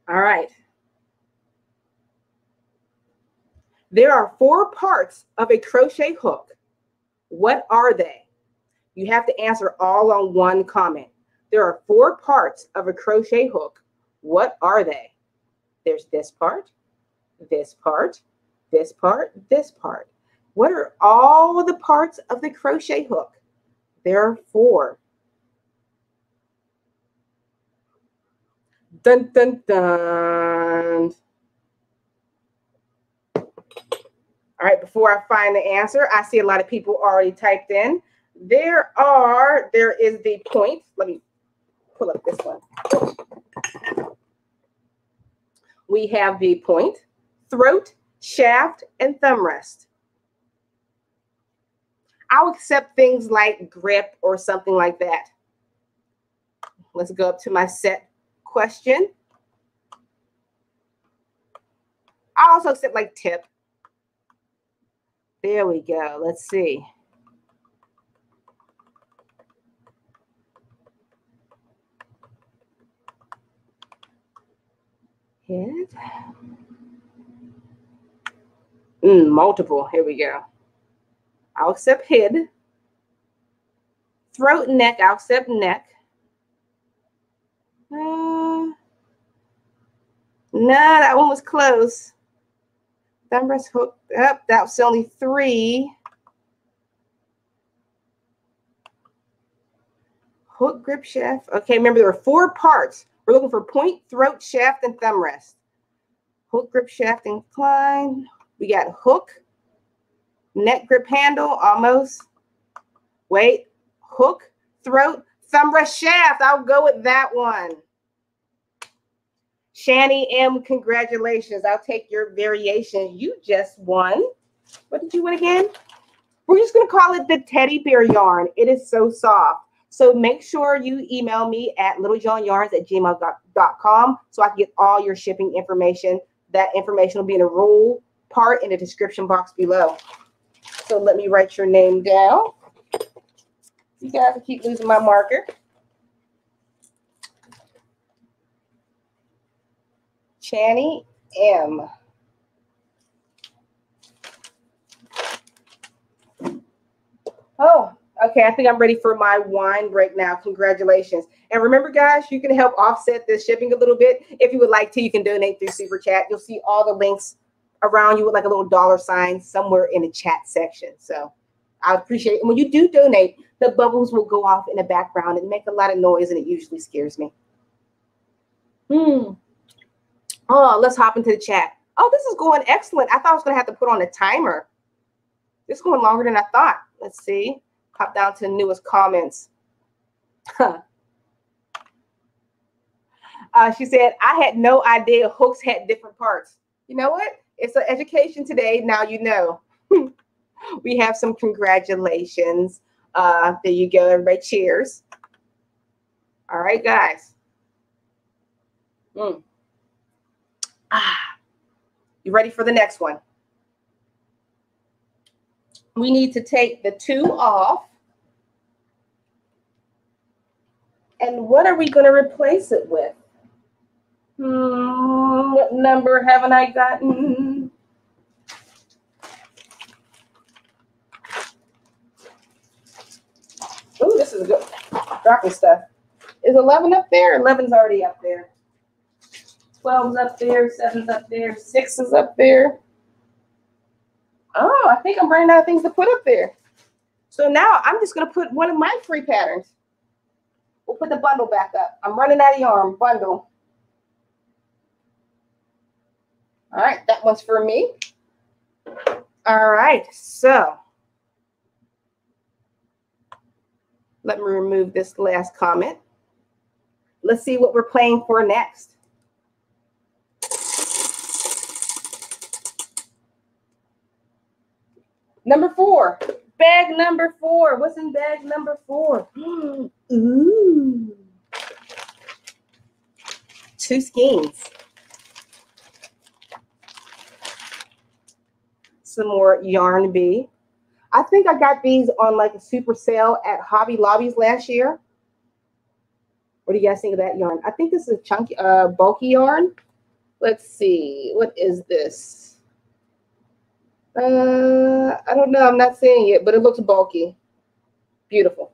All right. There are four parts of a crochet hook. What are they? You have to answer all on one comment. There are four parts of a crochet hook. What are they? There's this part, this part, this part, this part. What are all the parts of the crochet hook? There are four. Dun, dun, dun. All right, before I find the answer, I see a lot of people already typed in. There are, there is the point. Let me pull up this one. We have the point, throat, shaft, and thumb rest. I'll accept things like grip or something like that. Let's go up to my set question. I also accept like tip. There we go. Let's see. Hit. Mm, multiple. Here we go. I'll accept head. Throat neck. I'll accept neck. Uh, no, that one was close. Thumb rest hook up. that was only three. Hook, grip, shaft. Okay, remember there are four parts. We're looking for point, throat, shaft, and thumb rest. Hook, grip, shaft, incline. We got hook, neck grip handle, almost. Wait, hook, throat, thumb rest, shaft. I'll go with that one. Shani M, congratulations. I'll take your variation. You just won. What did you win again? We're just going to call it the teddy bear yarn. It is so soft. So make sure you email me at littlejohnyarns at gmail.com so I can get all your shipping information. That information will be in a rule part in the description box below. So let me write your name down. You guys keep losing my marker. Channy M. Oh, okay. I think I'm ready for my wine break now. Congratulations. And remember, guys, you can help offset this shipping a little bit. If you would like to, you can donate through Super Chat. You'll see all the links around you with like a little dollar sign somewhere in the chat section. So I appreciate it. And when you do donate, the bubbles will go off in the background and make a lot of noise, and it usually scares me. Hmm. Oh, let's hop into the chat. Oh, this is going excellent. I thought I was going to have to put on a timer. This is going longer than I thought. Let's see. Hop down to the newest comments. uh, she said, I had no idea hooks had different parts. You know what? It's an education today. Now you know. we have some congratulations. Uh, there you go, everybody. Cheers. All right, guys. Mm. Ah, you ready for the next one? We need to take the two off. And what are we going to replace it with? Hmm, what number haven't I gotten? Oh, this is good. Dropping stuff. Is 11 up there? 11's already up there. 12's up there, 7's up there, 6 is up there. Oh, I think I'm running out of things to put up there. So now I'm just going to put one of my free patterns. We'll put the bundle back up. I'm running out of yarn. Bundle. All right, that one's for me. All right, so Let me remove this last comment. Let's see what we're playing for next. Number four, bag number four. What's in bag number four? Mm, ooh. Two skeins. Some more Yarn Bee. I think I got these on like a super sale at Hobby Lobbies last year. What do you guys think of that yarn? I think this is a chunky, uh, bulky yarn. Let's see. What is this? Uh, I don't know. I'm not seeing it, but it looks bulky. Beautiful.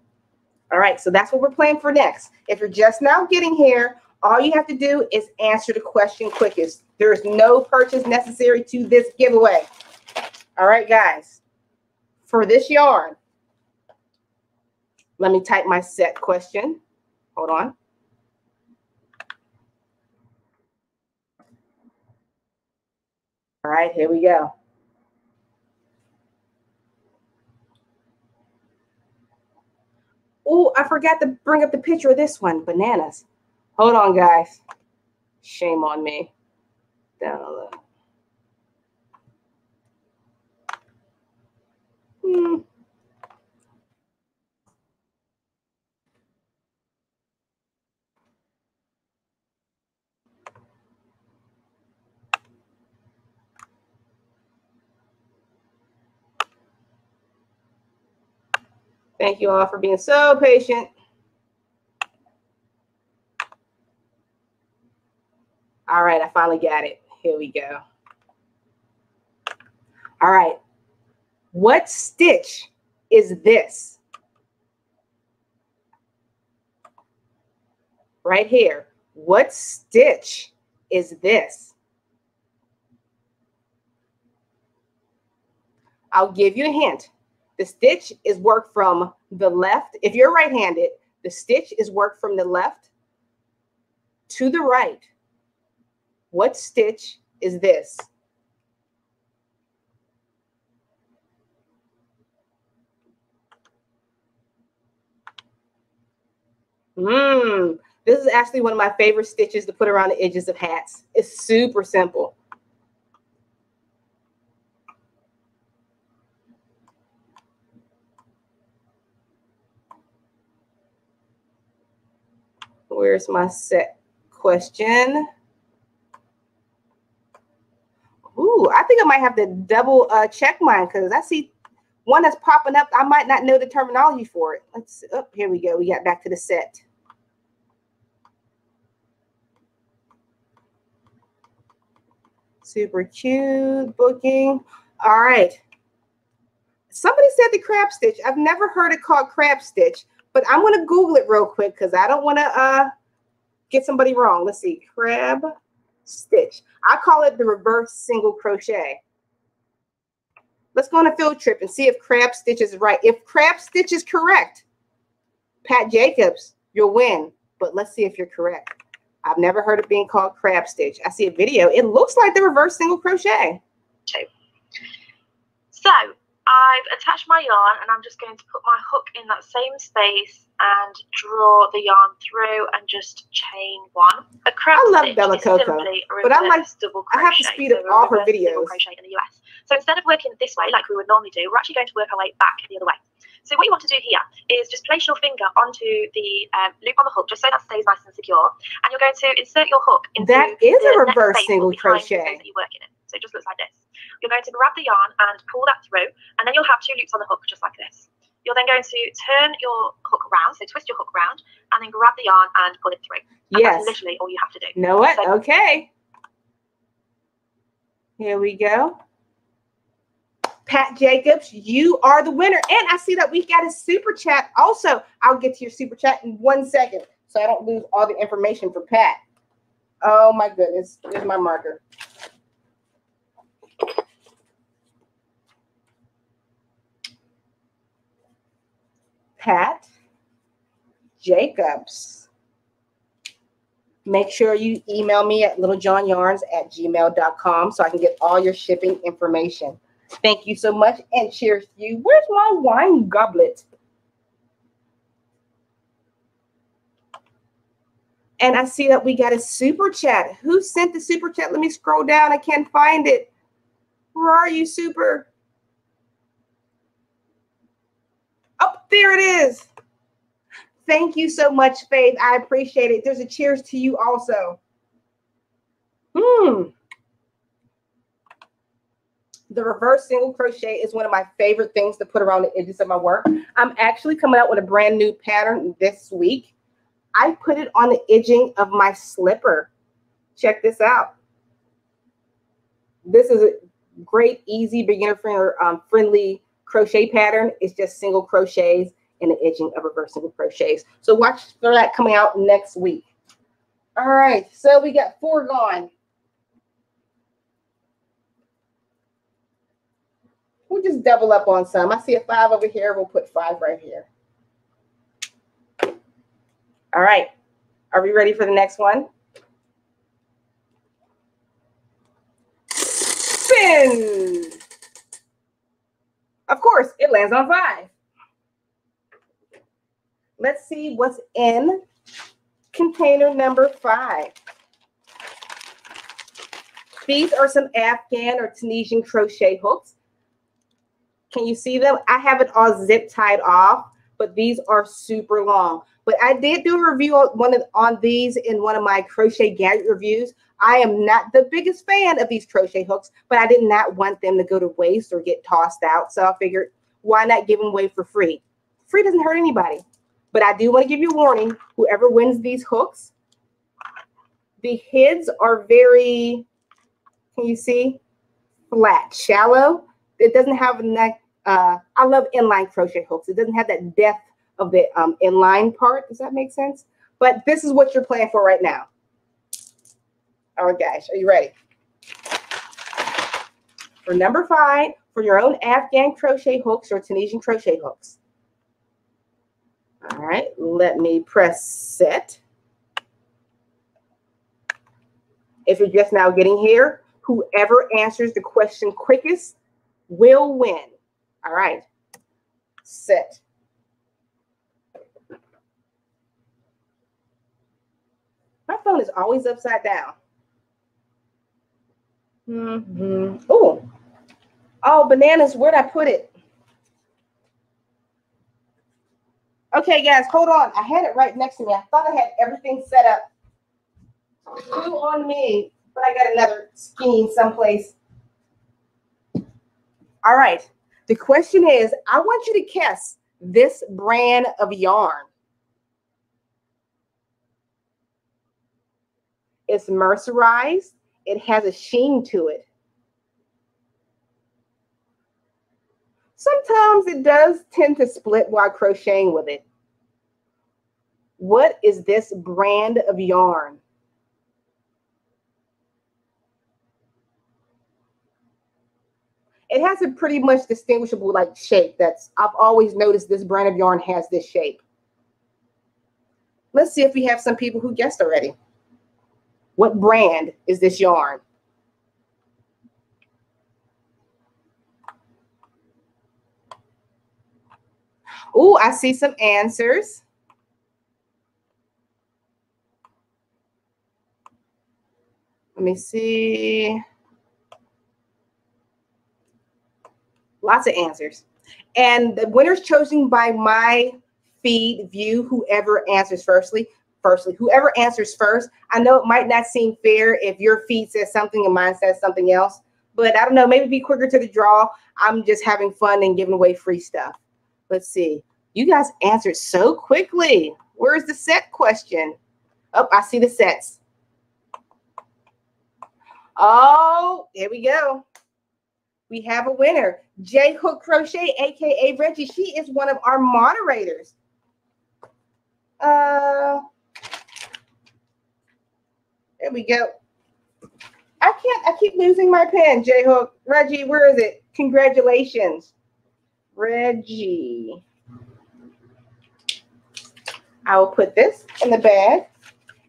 All right, so that's what we're playing for next. If you're just now getting here, all you have to do is answer the question quickest. There is no purchase necessary to this giveaway. All right, guys. For this yarn, let me type my set question. Hold on. All right, here we go. Oh, I forgot to bring up the picture of this one, bananas. Hold on, guys. Shame on me. Down a little. Thank you all for being so patient. All right, I finally got it. Here we go. All right. What stitch is this? Right here. What stitch is this? I'll give you a hint. The stitch is worked from the left. If you're right-handed, the stitch is worked from the left to the right. What stitch is this? Mmm, this is actually one of my favorite stitches to put around the edges of hats. It's super simple. Where's my set question? Ooh, I think I might have to double uh, check mine because I see one that's popping up. I might not know the terminology for it. Let's, oh, here we go. We got back to the set. Super cute booking. All right. Somebody said the crab stitch. I've never heard it called crab stitch, but I'm going to Google it real quick because I don't want to uh, get somebody wrong. Let's see. Crab stitch. I call it the reverse single crochet. Let's go on a field trip and see if crab stitch is right. If crab stitch is correct, Pat Jacobs, you'll win. But let's see if you're correct. I've never heard it being called crab stitch. I see a video. It looks like the reverse single crochet. So I've attached my yarn and I'm just going to put my hook in that same space and draw the yarn through and just chain one. A crab I love Bella Coco, but I like- double I have to speed up so all her videos. crochet in the US. So instead of working this way like we would normally do, we're actually going to work our way back the other way. So what you want to do here is just place your finger onto the um, loop on the hook, just so that stays nice and secure. And you're going to insert your hook into That is a reverse single crochet. that you're working in. So it just looks like this. You're going to grab the yarn and pull that through, and then you'll have two loops on the hook, just like this. You're then going to turn your hook around, so twist your hook around, and then grab the yarn and pull it through. And Yes. That's literally all you have to do. Know what? So- Okay. Here we go. Pat Jacobs, you are the winner. And I see that we got a super chat. Also, I'll get to your super chat in one second so I don't lose all the information for Pat. Oh my goodness. Here's my marker. Pat Jacobs. Make sure you email me at littlejohnyarns at gmail.com so I can get all your shipping information. Thank you so much and cheers to you. Where's my wine goblet? And I see that we got a super chat. Who sent the super chat? Let me scroll down. I can't find it. Where are you, super? Oh, there it is. Thank you so much, Faith. I appreciate it. There's a cheers to you also. Hmm. The reverse single crochet is one of my favorite things to put around the edges of my work. I'm actually coming out with a brand new pattern this week. I put it on the edging of my slipper. Check this out. This is a great, easy, beginner friendly, um, crochet pattern. It's just single crochets and the edging of reverse single crochets. So watch for that coming out next week. All right, so we got four gone. We'll just double up on some. I see a five over here. We'll put five right here. All right. Are we ready for the next one? Spin. Of course, it lands on five. Let's see what's in container number five. These are some Afghan or Tunisian crochet hooks. Can you see them? I have it all zip tied off, but these are super long. But I did do a review on one of, on these in one of my crochet gadget reviews. I am not the biggest fan of these crochet hooks, but I did not want them to go to waste or get tossed out. So I figured, why not give them away for free? Free doesn't hurt anybody. But I do want to give you a warning. Whoever wins these hooks, the heads are very, can you see? Flat, shallow. It doesn't have a neck. Uh, I love inline crochet hooks. It doesn't have that depth of the um, inline part. Does that make sense? But this is what you're playing for right now. All right, guys, are you ready? For number five, for your own Afghan crochet hooks or Tunisian crochet hooks. All right, let me press set. If you're just now getting here, whoever answers the question quickest will win. All right, set. My phone is always upside down. Mm-hmm. Oh, oh, bananas, where'd I put it? Okay, guys, hold on. I had it right next to me. I thought I had everything set up. Two on me, but I got another skein someplace. All right. The question is, I want you to guess this brand of yarn. It's mercerized. It has a sheen to it. Sometimes it does tend to split while crocheting with it. What is this brand of yarn? It has a pretty much distinguishable like shape. That's I've always noticed this brand of yarn has this shape. Let's see if we have some people who guessed already. What brand is this yarn? Oh, I see some answers. Let me see. Lots of answers. And the winners chosen by my feed view, whoever answers firstly, firstly, whoever answers first. I know it might not seem fair if your feed says something and mine says something else, but I don't know, maybe be quicker to the draw. I'm just having fun and giving away free stuff. Let's see. You guys answered so quickly. Where's the set question? Oh, I see the sets. Oh, here we go. We have a winner, J Hook Crochet, aka Reggie. She is one of our moderators. Uh, there we go. I can't. I keep losing my pen. J Hook, Reggie, where is it? Congratulations, Reggie. I will put this in the bag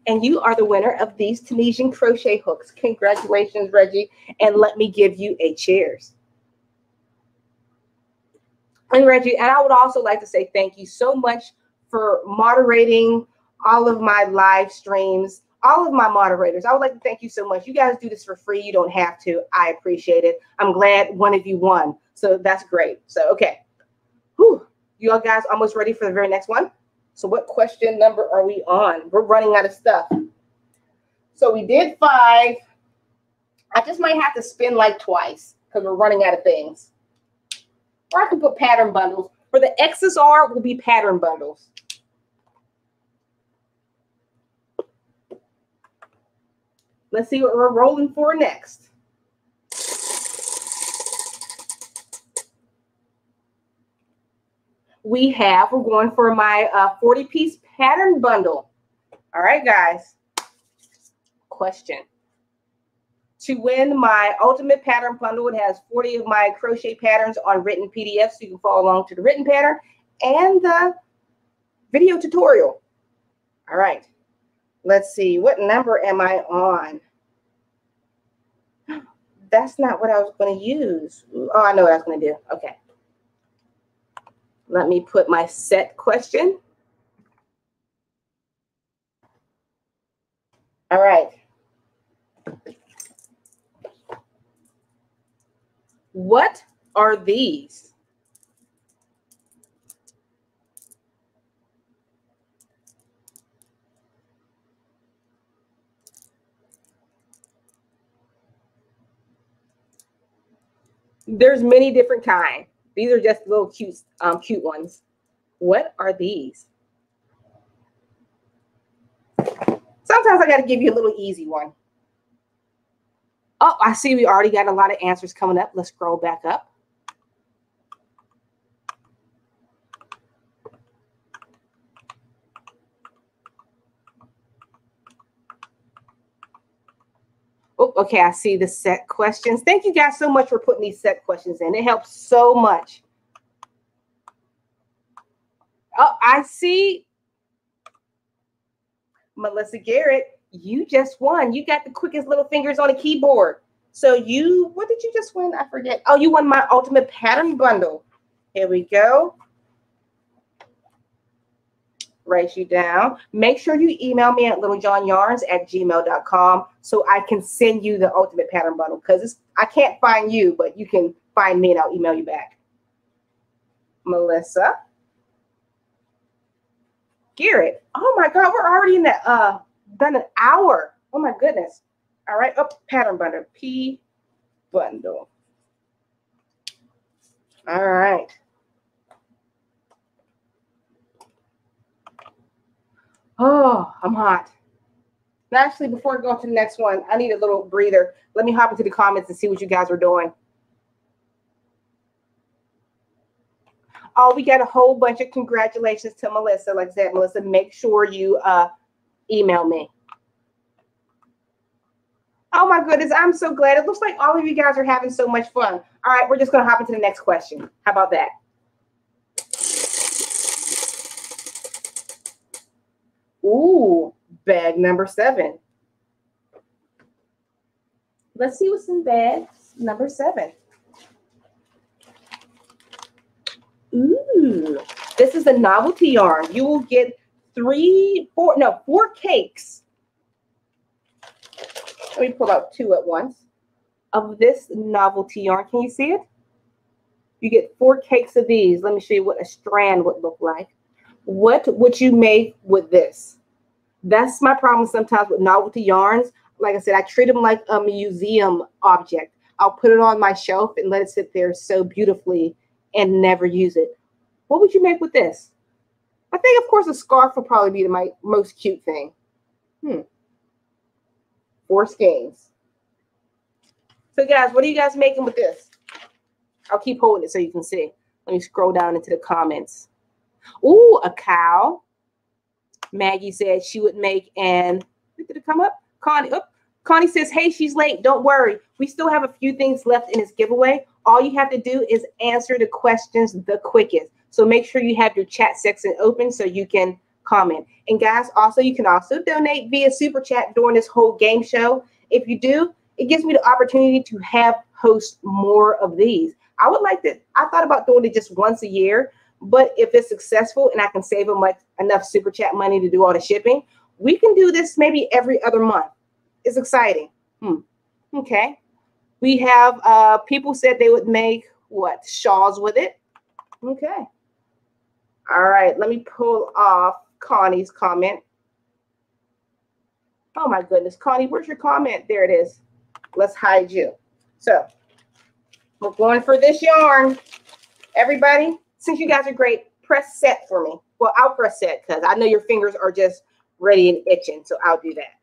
and you are the winner of these Tunisian crochet hooks. Congratulations, Reggie. And let me give you a cheers. And Reggie, and I would also like to say thank you so much for moderating all of my live streams, all of my moderators. I would like to thank you so much. You guys do this for free. You don't have to. I appreciate it. I'm glad one of you won. So that's great. So, okay. Whew. You all guys almost ready for the very next one? So, what question number are we on? We're running out of stuff. So, we did five. I just might have to spin like twice because we're running out of things. Or I can put pattern bundles. For the XSR, will be pattern bundles. Let's see what we're rolling for next. We have, we're going for my uh, 40 piece pattern bundle. All right, guys. Question. To win my ultimate pattern bundle, it has 40 of my crochet patterns on written PDFs. So you can follow along to the written pattern and the video tutorial. All right. Let's see. What number am I on? That's not what I was going to use. Oh, I know what I was going to do. Okay. Let me put my set question. All right. What are these? There's many different kinds. These are just little cute, um, cute ones. What are these? Sometimes I got to give you a little easy one. Oh, I see we already got a lot of answers coming up. Let's scroll back up. Oh, okay, I see the set questions. Thank you guys so much for putting these set questions in. It helps so much. Oh, I see Melissa Garrett you just won. You got the quickest little fingers on a keyboard. So you, what did you just win? I forget. Oh, you won my ultimate pattern bundle. Here we go. Write you down. Make sure you email me at littlejohnsyarn at gmail.com so I can send you the ultimate pattern bundle because I can't find you, but you can find me and I'll email you back. Melissa. Garrett. Oh my God, we're already in that uh done an hour. Oh my goodness. All right. Up oh, pattern bundle. P bundle. All right. Oh, I'm hot. Actually, before I go to the next one, I need a little breather. Let me hop into the comments and see what you guys are doing. Oh, we got a whole bunch of congratulations to Melissa. Like I said, Melissa, make sure you uh, email me. Oh my goodness, I'm so glad. It looks like all of you guys are having so much fun. All right, we're just going to hop into the next question. How about that? Ooh, bag number seven. Let's see what's in bag number seven. Ooh, this is a novelty yarn. You will get three, four, no, four cakes. Let me pull out two at once of this novelty yarn. Can you see it? You get four cakes of these. Let me show you what a strand would look like. What would you make with this? That's my problem sometimes with novelty yarns. Like I said, I treat them like a museum object. I'll put it on my shelf and let it sit there so beautifully and never use it. What would you make with this? I think, of course, a scarf will probably be my most cute thing. Hmm. Four skeins. So, guys, what are you guys making with this? I'll keep holding it so you can see. Let me scroll down into the comments. Ooh, a cow. Maggie said she would make and did it come up? Connie, oh, Connie says, hey, she's late. Don't worry. We still have a few things left in this giveaway. All you have to do is answer the questions the quickest. So make sure you have your chat section open so you can comment. And guys, also you can also donate via super chat during this whole game show. If you do, it gives me the opportunity to have host more of these. I would like to, I thought about doing it just once a year, But if it's successful and I can save them like enough super chat money to do all the shipping, we can do this maybe every other month. It's exciting. Hmm. Okay. We have uh people said they would make what shawls with it. Okay. All right, let me pull off Connie's comment. Oh my goodness, Connie, where's your comment? There it is. Let's hide you. So we're going for this yarn. Everybody, since you guys are great, press set for me. Well, I'll press set because I know your fingers are just ready and itching. So I'll do that.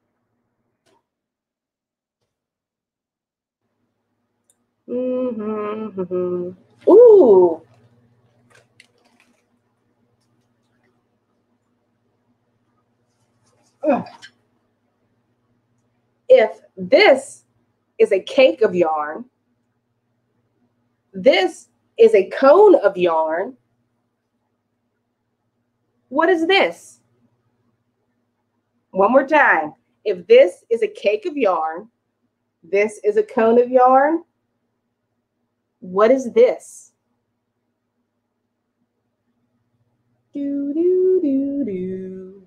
Mm-hmm. Ooh. If this is a cake of yarn, this is a cone of yarn. What is this? One more time. If this is a cake of yarn, this is a cone of yarn. What is this? Do, do, do, do.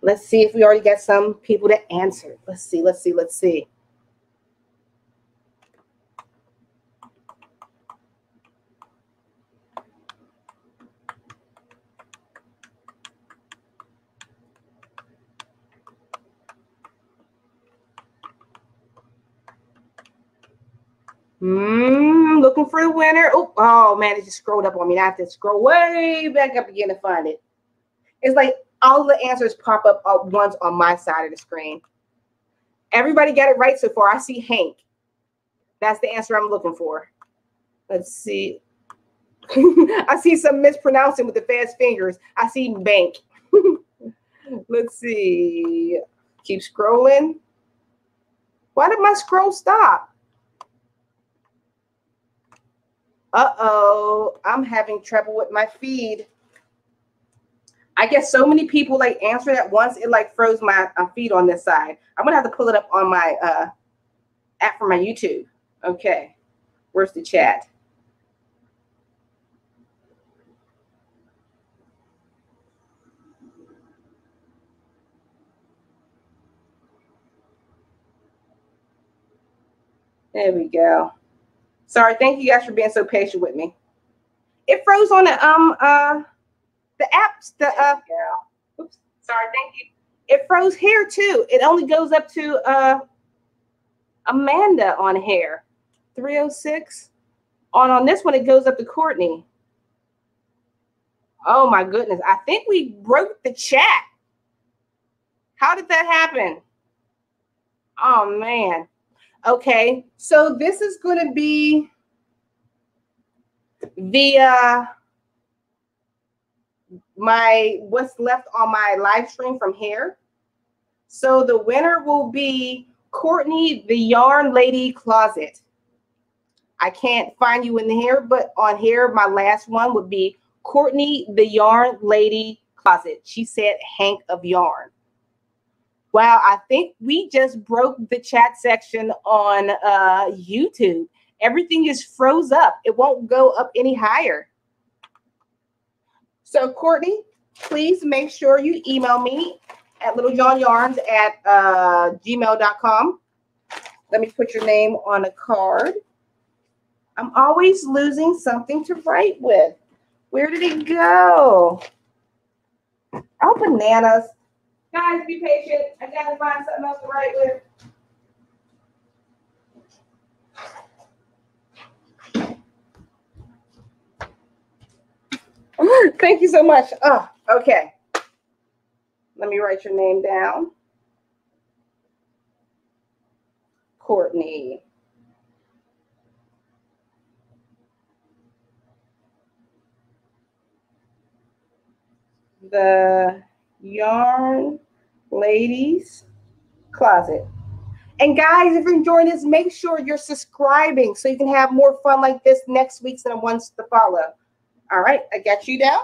Let's see if we already got some people to answer. Let's see, let's see, let's see. Mm, looking for the winner. Oh, oh man, it just scrolled up on me. I have to scroll way back up again to find it. It's like all the answers pop up at once on my side of the screen. Everybody got it right so far. I see Hank. That's the answer I'm looking for. Let's see. I see some mispronouncing with the fast fingers. I see bank. Let's see. Keep scrolling. Why did my scroll stop? Uh-oh, I'm having trouble with my feed. I guess so many people like answered at once, it like froze my uh, feed on this side. I'm gonna have to pull it up on my uh, app for my YouTube. Okay, where's the chat? There we go. Sorry, thank you guys for being so patient with me. It froze on the um uh the apps, the uh oops, sorry, thank you. It froze here too. It only goes up to uh Amanda on hair. 306. On on this one, it goes up to Courtney. Oh my goodness. I think we broke the chat. How did that happen? Oh man. Okay, so this is going to be via my what's left on my live stream from here. So the winner will be Courtney, the Yarn Lady Closet. I can't find you in here, but on here, my last one would be Courtney, the Yarn Lady Closet. She said Hank of Yarn. Wow, I think we just broke the chat section on uh, YouTube. Everything is froze up. It won't go up any higher. So, Courtney, please make sure you email me at littlejohnsyarn at uh, gmail.com. Let me put your name on a card. I'm always losing something to write with. Where did it go? Oh, bananas. Guys, be patient. I gotta find something else to write with. Thank you so much. Oh, okay. Let me write your name down. Courtney. The yarn ladies closet. And guys, if you're enjoying this, make sure you're subscribing so you can have more fun like this next week's and the ones to follow. All right, I got you down.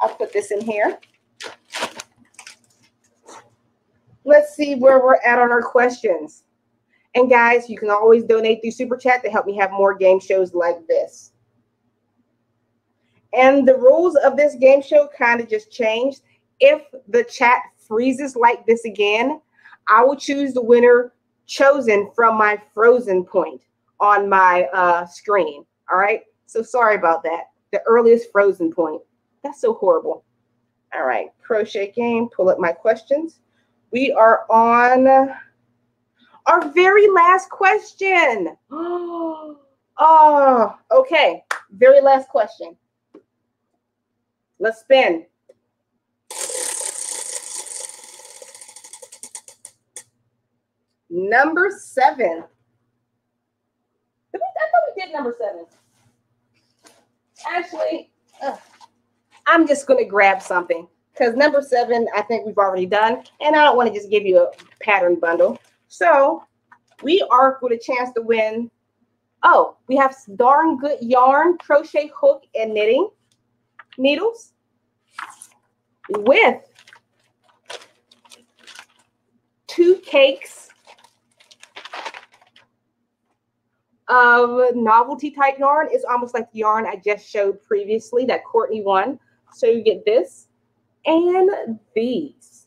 I'll put this in here. Let's see where we're at on our questions. And guys, you can always donate through Super Chat to help me have more game shows like this. And the rules of this game show kind of just changed. If the chat freezes like this again, I will choose the winner chosen from my frozen point on my uh, screen. All right. So sorry about that. The earliest frozen point. That's so horrible. All right. Crochet game. Pull up my questions. We are on our very last question. Oh, okay. Very last question. Let's spin. Number seven. Did we, I thought we did number seven. Actually, ugh, I'm just going to grab something because number seven, I think we've already done, and I don't want to just give you a pattern bundle. So we are with a chance to win. Oh, we have darn good yarn, crochet hook, and knitting needles with two cakes of novelty type yarn. It's almost like the yarn I just showed previously that Courtney won. So you get this and these.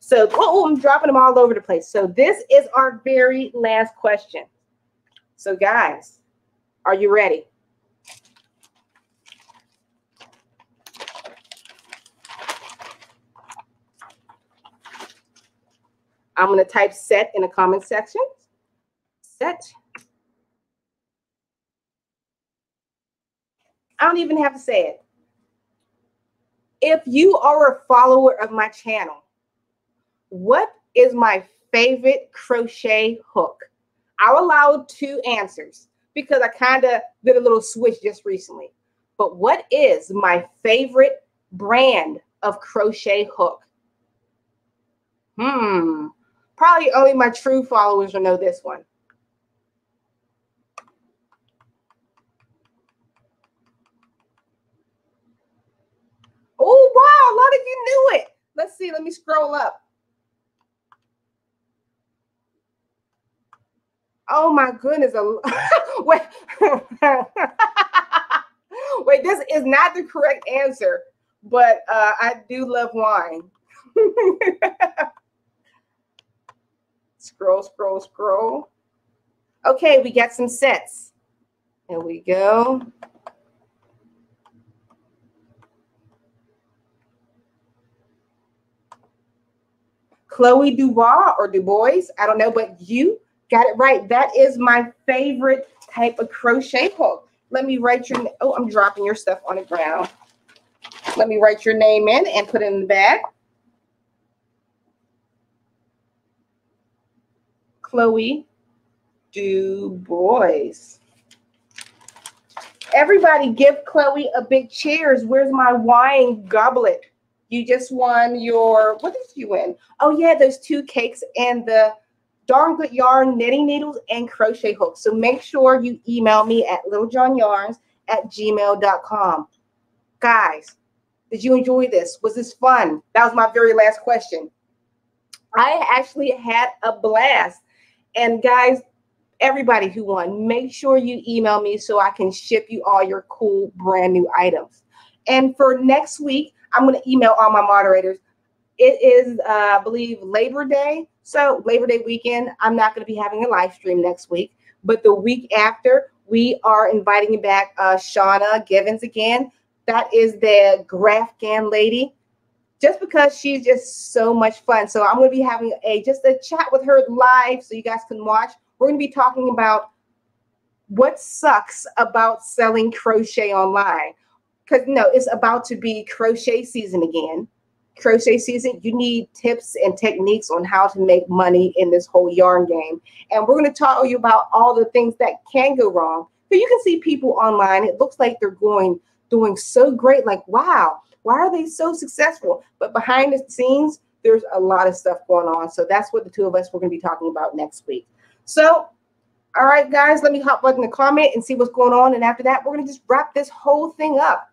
So, oh, I'm dropping them all over the place. So this is our very last question. So guys, are you ready? I'm going to type set in the comment section. Set. I don't even have to say it. If you are a follower of my channel, what is my favorite crochet hook? I'll allow two answers because I kind of did a little switch just recently. But what is my favorite brand of crochet hook? Hmm. Probably only my true followers will know this one. Oh, of you knew it. Let's see. Let me scroll up. Oh my goodness. Wait. Wait, this is not the correct answer, but uh, I do love wine. Scroll, scroll, scroll. Okay, we got some sets. There we go. Chloe Dubois or Du Bois, I don't know, but you got it right. That is my favorite type of crochet hook. Let me write your, oh, I'm dropping your stuff on the ground. Let me write your name in and put it in the bag. Chloe Du Bois. Everybody give Chloe a big cheers. Where's my wine goblet? You just won your, what did you win? Oh yeah, those two cakes and the darn good yarn knitting needles and crochet hooks. So make sure you email me at littlejohnsyarn at gmail.com. Guys, did you enjoy this? Was this fun? That was my very last question. I actually had a blast. And guys, everybody who won, make sure you email me so I can ship you all your cool brand new items. And for next week, I'm going to email all my moderators. It is, uh, I believe, Labor Day. So, Labor Day weekend, I'm not going to be having a live stream next week. But the week after, we are inviting back uh, Shauna Givens again. That is the Graphghan lady just because she's just so much fun. So I'm going to be having a just a chat with her live so you guys can watch. We're going to be talking about what sucks about selling crochet online. Because no, it's about to be crochet season again. Crochet season, you need tips and techniques on how to make money in this whole yarn game. And we're going to talk to you about all the things that can go wrong. So you can see people online. It looks like they're going doing so great. Like, wow, why are they so successful? But behind the scenes, there's a lot of stuff going on. So that's what the two of us we're going to be talking about next week. So, all right, guys, let me hop button the comment and see what's going on. And after that, we're going to just wrap this whole thing up.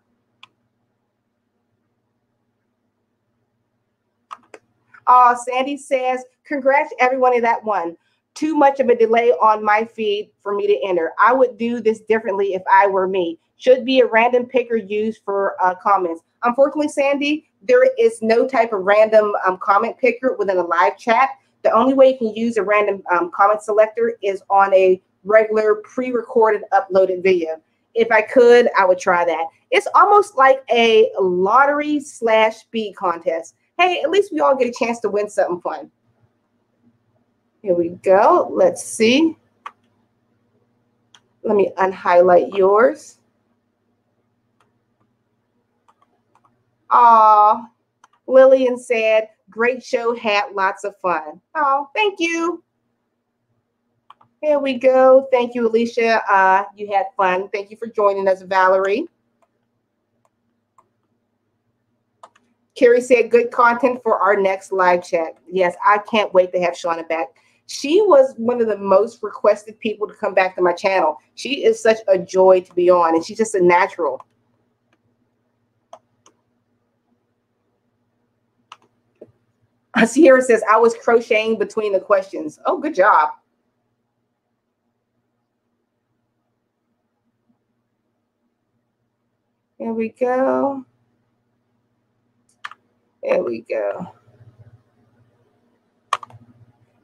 Uh, Sandy says, congrats everyone in that one. too much of a delay on my feed for me to enter. I would do this differently if I were me. Should be a random picker used for uh, comments. Unfortunately, Sandy, there is no type of random um, comment picker within a live chat. The only way you can use a random um, comment selector is on a regular pre-recorded uploaded video. If I could, I would try that. It's almost like a lottery slash speed contest. Hey, at least we all get a chance to win something fun. Here we go. Let's see. Let me unhighlight yours. Aw, Lillian said, great show, had lots of fun. Oh, thank you. Here we go. Thank you, Alicia. Uh, you had fun. Thank you for joining us, Valerie. Carrie said, good content for our next live chat. Yes, I can't wait to have Shauna back. She was one of the most requested people to come back to my channel. She is such a joy to be on, and she's just a natural. Uh, Sierra says, I was crocheting between the questions. Oh, good job. There we go. There we go.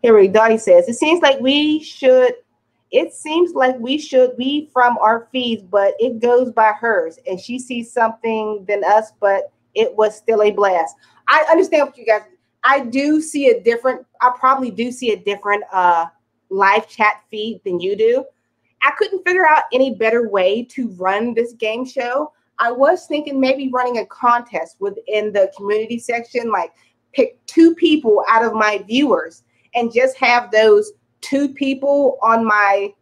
Here we Dottie says, it seems like we should, it seems like we should be from our feeds, but it goes by hers and she sees something than us, but it was still a blast. I understand what you guys, I do see a different, I probably do see a different uh live chat feed than you do. I couldn't figure out any better way to run this game show. I was thinking maybe running a contest within the community section, like pick two people out of my viewers and just have those two people on my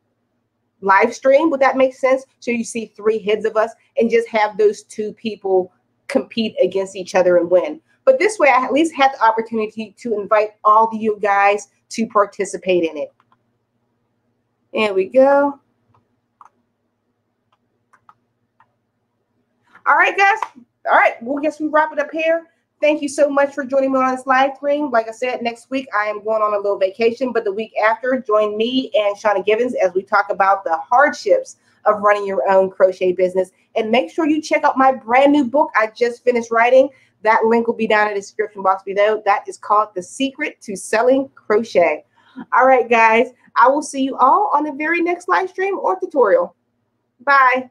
live stream. Would that make sense? So you see three heads of us and just have those two people compete against each other and win. But this way, I at least had the opportunity to invite all of you guys to participate in it. There we go. All right, guys. All right, we'll guess we wrap it up here. Thank you so much for joining me on this live stream. Like I said, next week I am going on a little vacation, but the week after, join me and Shauna Givens as we talk about the hardships of running your own crochet business. And make sure you check out my brand new book I just finished writing. That link will be down in the description box below. That is called The Secret to Selling Crochet. All right, guys. I will see you all on the very next live stream or tutorial. Bye.